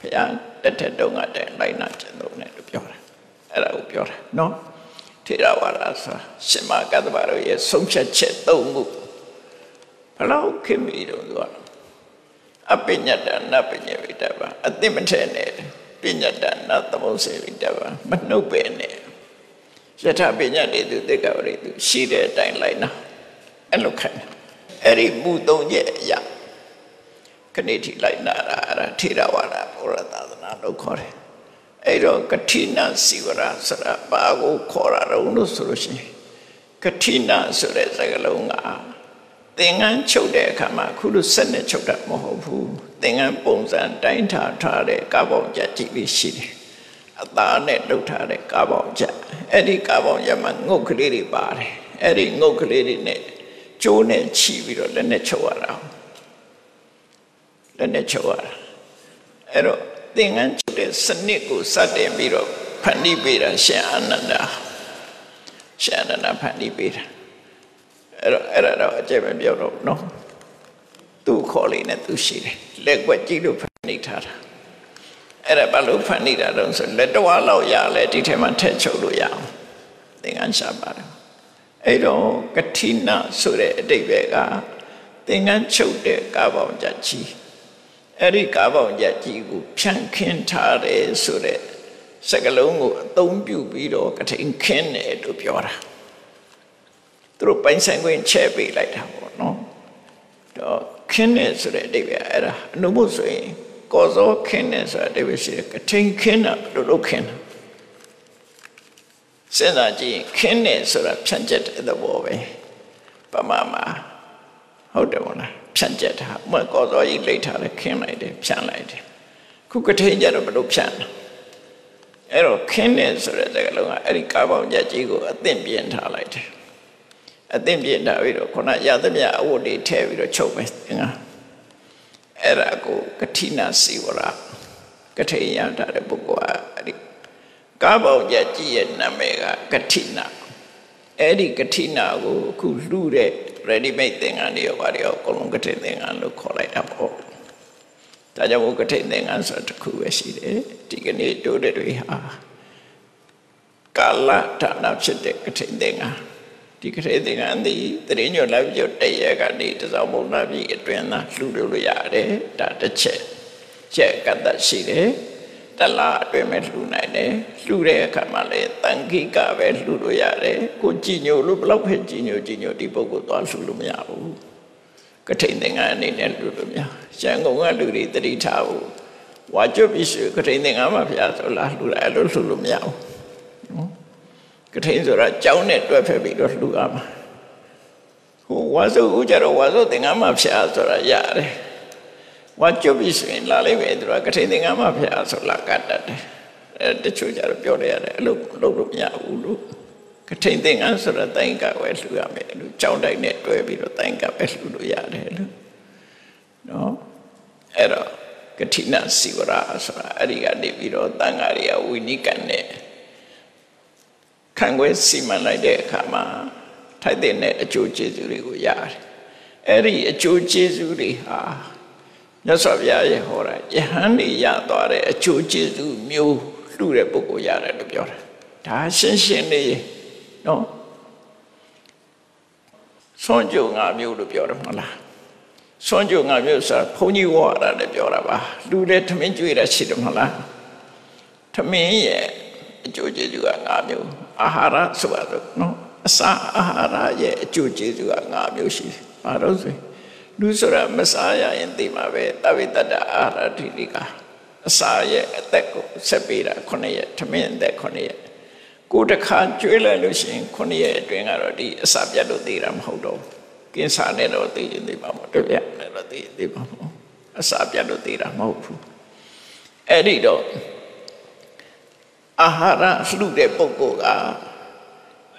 ဖရာတက်တဲ့တုန်းကတည်းလိုက်နာကျင့်သုံးတယ်လို့ပြောတယ်အဲ့ဒါကိုပြောတယ်နော် ထေရဝါဒဆိုရှင်မကတ္တဗတို့ရဲ့ဆုံးဖြတ်ချက်၃ခုဘလောက်ခင်ပြီးတော့သူကအပညတနပညဝိတ္တပါအသိမထဲနဲ့ပညတနာသမုစေဝိတ္တပါမနှုတ်ပဲနဲ့ယထပညာတေသူတေကဝရိသူရှိတဲ့အတိုင်းလိုက်နာအဲ့လိုခိုင်းအဲ့ဒီမူသုံးချက်အရာခဏထိလိုက်နာတာအဲ့ဒါထေရဝါဒဘုရားသာသနာလို့ခေါ်တယ် အဲ့တော့ကတိနာစီဝရဆိုတာဘာကိုခေါ်ရတော့လို့ဆိုလို့ရှိရင်ကတိနာဆိုတဲ့စကားလုံးကသင်္ကန်းချုပ်တဲ့အခါမှာအခုလိုဆက်နဲ့ချုပ်တာမဟုတ်ဘူးသင်္ကန်းပုံစံတိုင်းထားထားတဲ့ကာပေါင်ကြကြည့်လေးရှိတယ်အသားနဲ့လှုပ်ထားတဲ့ကာပေါင်ကြအဲ့ဒီကာပေါင်ကြမှာငုတ်ကလေးတွေပါတယ်အဲ့ဒီငုတ်ကလေးတွေနဲ့ကျိုးနဲ့ချီပြီးတော့လက်နဲ့ချုပ်ရတာလက်နဲ့ချုပ်ရတာအဲ့တော့ သင်္ကန်းချုပ်တဲ့စနစ်ကိုစတင်ပြီးတော့ဖန်တီးပေးတာရှင်အာနန္ဒာရှင်အာနန္ဒာဖန်တီးပေးတာအဲ့တော့အဲ့ဒါတော့အကျယ်ပဲပြောတော့နော်သူ့ခေါ်လေးနဲ့သူရှိတယ်လက်ွက်ကြည့်လို့ဖန်တီးထားတာအဲ့ဒါဘာလို့ဖန်တီးတာတော့ဆိုလက်တော်လောက်ရလဲဒီထဲမှာထည့်ချုပ်လို့ရအောင်သင်္ကန်းရှာပါတယ်အဲ့တော့ကတိနာဆိုတဲ့အတိတ်ပဲကသင်္ကန်းချုပ်တဲ့ကာပေါင်ကြကြီး အဲ့ဒီကားပေါင်ကြကြီးကိုဖြန့်ခင်းထားတယ်ဆိုတဲ့စကလုံးကိုအသုံးပြုပြီးတော့ကထိန်ခင်းတယ်လို့ပြောတာသူတို့ပိုင်ဆိုင်ခွင့်ချဲ့ပေးလိုက်တာပေါ့နော်တော့ခင်းတယ်ဆိုတဲ့အဓိပ္ပာယ်အဲ့ဒါအနုမို့ဆိုရင်ကောဇောခင်းတယ်ဆိုတဲ့အဓိပ္ပာယ်ရှိတယ်ကထိန်ခင်းတာလို့လို့ခင်းတာစဉ်းစားကြည့်ခင်းတယ်ဆိုတာဖြန့်ကျက်တဲ့သဘောပဲပမာမှာဟုတ်တယ်မဟုတ်လား ဖြန့်ကျက်တာမကောစောကြီးလိတ်ထားတယ်ခင်းလိုက်တယ်ဖြန့်လိုက်တယ်ခုကထိန်ကြတော့ဘလို့ဖြန့်တာအဲ့တော့ခင်းတယ်ဆိုတဲ့စကားလုံးကအဲ့ဒီကာပေါင်ကြကြီးကိုအသင့်ပြင်ထားလိုက်တယ်အသင့်ပြင်ထားပြီးတော့ခုနရသမျှအဝတ်တွေထည့်ပြီးတော့ချုပ်မယ်သင်္ကအဲ့ဒါကိုကတိနာစီဝရကထိန်ရထားတဲ့ပုဂ္ဂိုလ်ကအဲ့ဒီကာပေါင်ကြကြီးရဲ့နာမည်ကကတိနာ အဲ့ဒီကတိနာကိုအခုလှူတဲ့ ready made သင်္ကန်းတွေရောဘာတွေရောအကုန်လုံးကထိန်သင်္ကန်းလို့ခေါ်လိုက်တာပေါ့ဒါကြောင့်ဘုကထိန်သင်္ကန်းဆိုတာတစ်ခုပဲရှိတယ်ဒီကနေ့တို့တွေဟာကာလဌာနဖြစ်တဲ့ကထိန်သင်္ကန်းဒီကထိန်သင်္ကန်းဒီတရင်ညွတ်လာပြီးတရရက်ကနေတစောင်းမုံလာပြီးအတွင်းသားလှူလို့ရတယ်ဒါတစ်ချက်ချက်ကတ္တရှိတယ် တလားအတွင်းမဲ့လှူနိုင်တယ်လှူတဲ့အခါမှာလည်းတန်ခိကပဲလှူလို့ရတယ်ကိုကြည်ညိုလို့ဘလောက်ပဲကြည်ညိုကြည်ညိုဒီပုဂ္ဂိုလ်သွားလှူလို့မရဘူးကထိန်သင်္ကန်းအနေနဲ့လှူလို့မရရှန်ကုန်ကလူတွေတတိထားဘူးဝါကျွတ်ပြီးဆိုကထိန်သင်္ကန်းမှာဖျားဆိုလားလှူလိုက်လို့လှူလို့မရဘူးနော်ကထိန်ဆိုတာကြောင်းနဲ့တွဲဖက်ပြီးတော့လှူရမှာဟိုဝါစုဦးကြတော့ဝါစုသင်္ကန်းမှာဖျားဆိုတာရတယ် ဝါကျွတ်ပြီဆိုရင်လာလိုက်ပဲသူကကထိန်သင်္ကန်းမှာဖျားဆိုလာကတ်တတ်တယ်အဲတချို့ကြတော့ပြောလိုက်ရတယ်အဲ့လိုလုပ်လို့မရဘူးလို့ကထိန်သင်္ကန်းဆိုတော့တိုင်ကပဲလှူရမယ်လို့ကြောင်းတိုင်းနဲ့တွဲပြီးတော့တိုင်ကပဲလှူလို့ရတယ်လို့နော်အဲ့တော့ကတိနာစီဝရာဆိုတာအဲ့ဒီကနေပြီးတော့တန်ဃာတွေကဝိနိကံနဲ့ခံွယ်စီမံလိုက်တဲ့အခါမှာထိုက်တဲ့အကျိုးကျေးဇူးတွေကိုရတယ်အဲ့ဒီအကျိုးကျေးဇူးတွေဟာ မြတ်စွာဘုရားရဲ့ဟောတာယဟန်နေရသွားတဲ့အကျိုးကျေးဇူးမျိုးလှူတဲ့ပုဂ္ဂိုလ်ရတယ်လို့ပြောတာဒါရှင်းရှင်းလေးနော်ဆွမ်းကြုံငါမျိုးလို့ပြောတယ်မဟုတ်လားဆွမ်းကြုံငါမျိုးဆိုတာဘုန်းကြီးဝါတာလည်းပြောတာပါလူတဲ့ထမင်းကျွေးတာရှိတယ်မဟုတ်လားထမင်းရဲ့အကျိုးကျေးဇူးကငါမျိုးအာဟာရဆိုတာနော်အစာအာဟာရရဲ့အကျိုးကျေးဇူးကငါမျိုးရှိတယ်ဘာလို့ဆို လူဆိုတာမစားရရင်သိမှာပဲတဝိတ္တအာဟာရတိတိကအစာရဲ့အသက်ကိုဆက်ပေးတာ9ရက်ထမင်းအသက်9ရက်ကိုတစ်ခါကျွေးလိုက်လို့ရှိရင်9ရက်အတွင်းကတော့ဒီအစာပြတ်လို့သေးတာမဟုတ်တော့ကင်းစာနဲ့တော့သေးရင်သေးပါမို့တပြက်နဲ့တော့သေးသေးပါမို့အစာပြတ်လို့သေးတာမဟုတ်ဘူးအဲ့ဒီတော့အာဟာရလှုတဲ့ပုဂ္ဂိုလ်က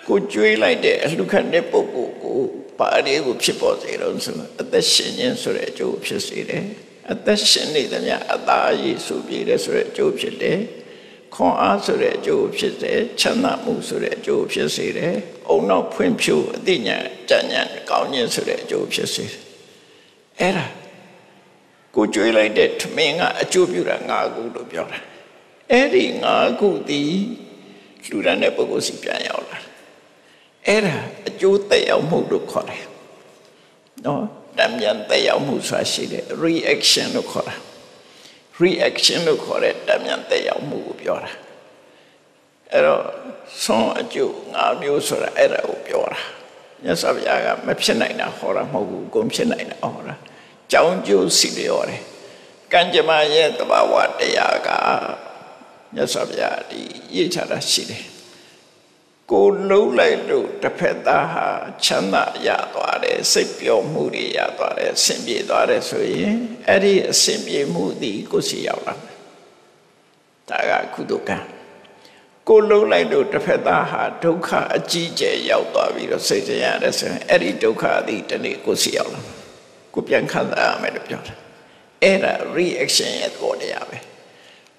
ကိုကျွေးလိုက်တဲ့အလှခံတဲ့ပုဂ္ဂိုလ်ကိုပါလေးကိုဖြစ်ပေါ်စေတော့ဆိုအသက်ရှင်ခြင်းဆိုတဲ့အကျိုးဖြစ်စေတယ်အသက်ရှင်နေသမျှအသားရည်စုပြေတယ်ဆိုတဲ့အကျိုးဖြစ်တယ်ခွန်အားဆိုတဲ့အကျိုးဖြစ်တယ်ချမ်းသာမှုဆိုတဲ့အကျိုးဖြစ်စေတယ်အုံနောက်ဖွင့်ဖြိုးအသိဉာဏ်ကြံ့ဉာဏ်ကောင်းခြင်းဆိုတဲ့အကျိုးဖြစ်စေတယ်အဲ့ဒါကိုကြွေးလိုက်တဲ့ထမင်းကအကျိုးပြုတာ၅ခုလို့ပြောတာအဲ့ဒီ၅ခုသည်လူရတဲ့ပုဂ္ဂိုလ်စီပြန်ရောက်လာ အဲ့ဒါအကျိုးသက်ရောက်မှုလို့ခေါ်တယ်နော်တံပြန်သက်ရောက်မှုဆိုတာရှိတယ် reaction လို့ခေါ်တာ reaction လို့ခေါ်တဲ့တံပြန်သက်ရောက်မှုကိုပြောတာအဲ့တော့ဆုံးအကျိုး၅မျိုးဆိုတာအဲ့ဒါကိုပြောတာမြတ်စွာဘုရားကမဖြစ်နိုင်တာဟောတာမဟုတ်ဘူးကိုဖြစ်နိုင်တာဟောတာကြောင်းကျိုးစီလျော်တယ်ကံကြမ္မာရဲ့တဘာဝတရားကမြတ်စွာဘုရားဒီရေးချတာရှိတယ် ကိုလုံးလိုက်လို့တစ်ဖက်သားဟာချမ်းသာရသွားတယ်စိတ်ပျော်မှုတွေရသွားတယ်အဆင်ပြေသွားတယ်ဆိုရင်အဲ့ဒီအဆင်ပြေမှုဒီကိုစီရောက်လာဒါကကုသကံကိုလုံးလိုက်လို့တစ်ဖက်သားဟာဒုက္ခအကြီးကျယ်ရောက်သွားပြီးတော့စိတ်ကြရတယ်ဆိုရင်အဲ့ဒီဒုက္ခသည်တနေ့ကိုစီရောက်လာကိုပြန်ခံစားရမယ်လို့ပြောတာအဲ့ဒါ reaction ရဲ့သဘောတရားပဲ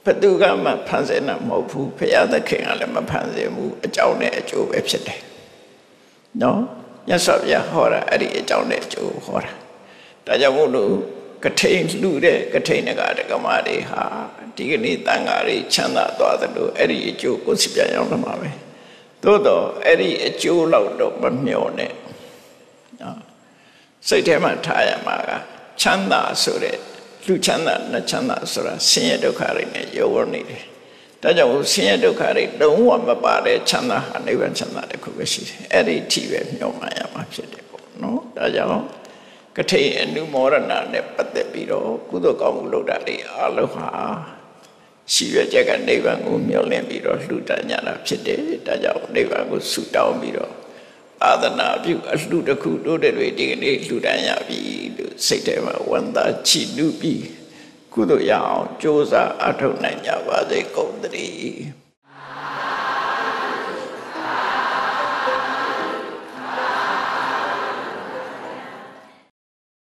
ဘသူကမှဖန်ဆင်းတာမဟုတ်ဘူးဖရာသခင်ကလည်းမဖန်ဆင်းဘူးအကြောင်းနဲ့အကျိုးပဲဖြစ်တယ်နော်မြတ်စွာဘုရားဟောတာအဲ့ဒီအကြောင်းနဲ့အကျိုးဟောတာဒါကြောင့်မို့လို့ကထိန်လှူတဲ့ကထိန်ကတကမာတွေဟာဒီကနေ့တန်ဃာတွေချမ်းသာသွားသလိုအဲ့ဒီအကျိုးကိုစီပြန်ရောက်လာမှာပဲသို့တော့အဲ့ဒီအကျိုးလောက်တော့မမျှော်နဲ့နော်စိတ်ထဲမှာထားရမှာကချမ်းသာဆိုတဲ့ လူချမ်းသာနဲ့ချမ်းသာဆိုတာဆင်းရဲဒုက္ခတွေနဲ့ရောနေတယ်။ဒါကြောင့်ဆင်းရဲဒုက္ခတွေလုံးဝမပါတဲ့ချမ်းသာဟာနိဗ္ဗာန်ချမ်းသာတစ်ခုပဲရှိတယ်။အဲ့ဒီထိပဲမျှော်မှန်းရမှာဖြစ်တယ်ပေါ့နော်။ဒါကြောင့်ကထိန်အနုမောရဏနဲ့ပတ်သက်ပြီးတော့ကုသိုလ်ကောင်းမှုလုပ်တာတွေအလုံးဟာရှိရချက်ကနေနိဗ္ဗာန်ကိုမျှော်လင့်ပြီးတော့လှူဒါန်းကြတာဖြစ်တယ်။ဒါကြောင့်နိဗ္ဗာန်ကိုဆုတောင်းပြီးတော့ အာသနာပြုအလှတစ်ခုတို့တဲ့တွေဒီကနေ့လှူဒန်းရပြီလို့စိတ်ထဲမှာဝန်တာချီနုပြီးကုသိုလ်ရအောင်ကြိုးစားအထောက်နိုင်ကြပါစေကုန်သတည်း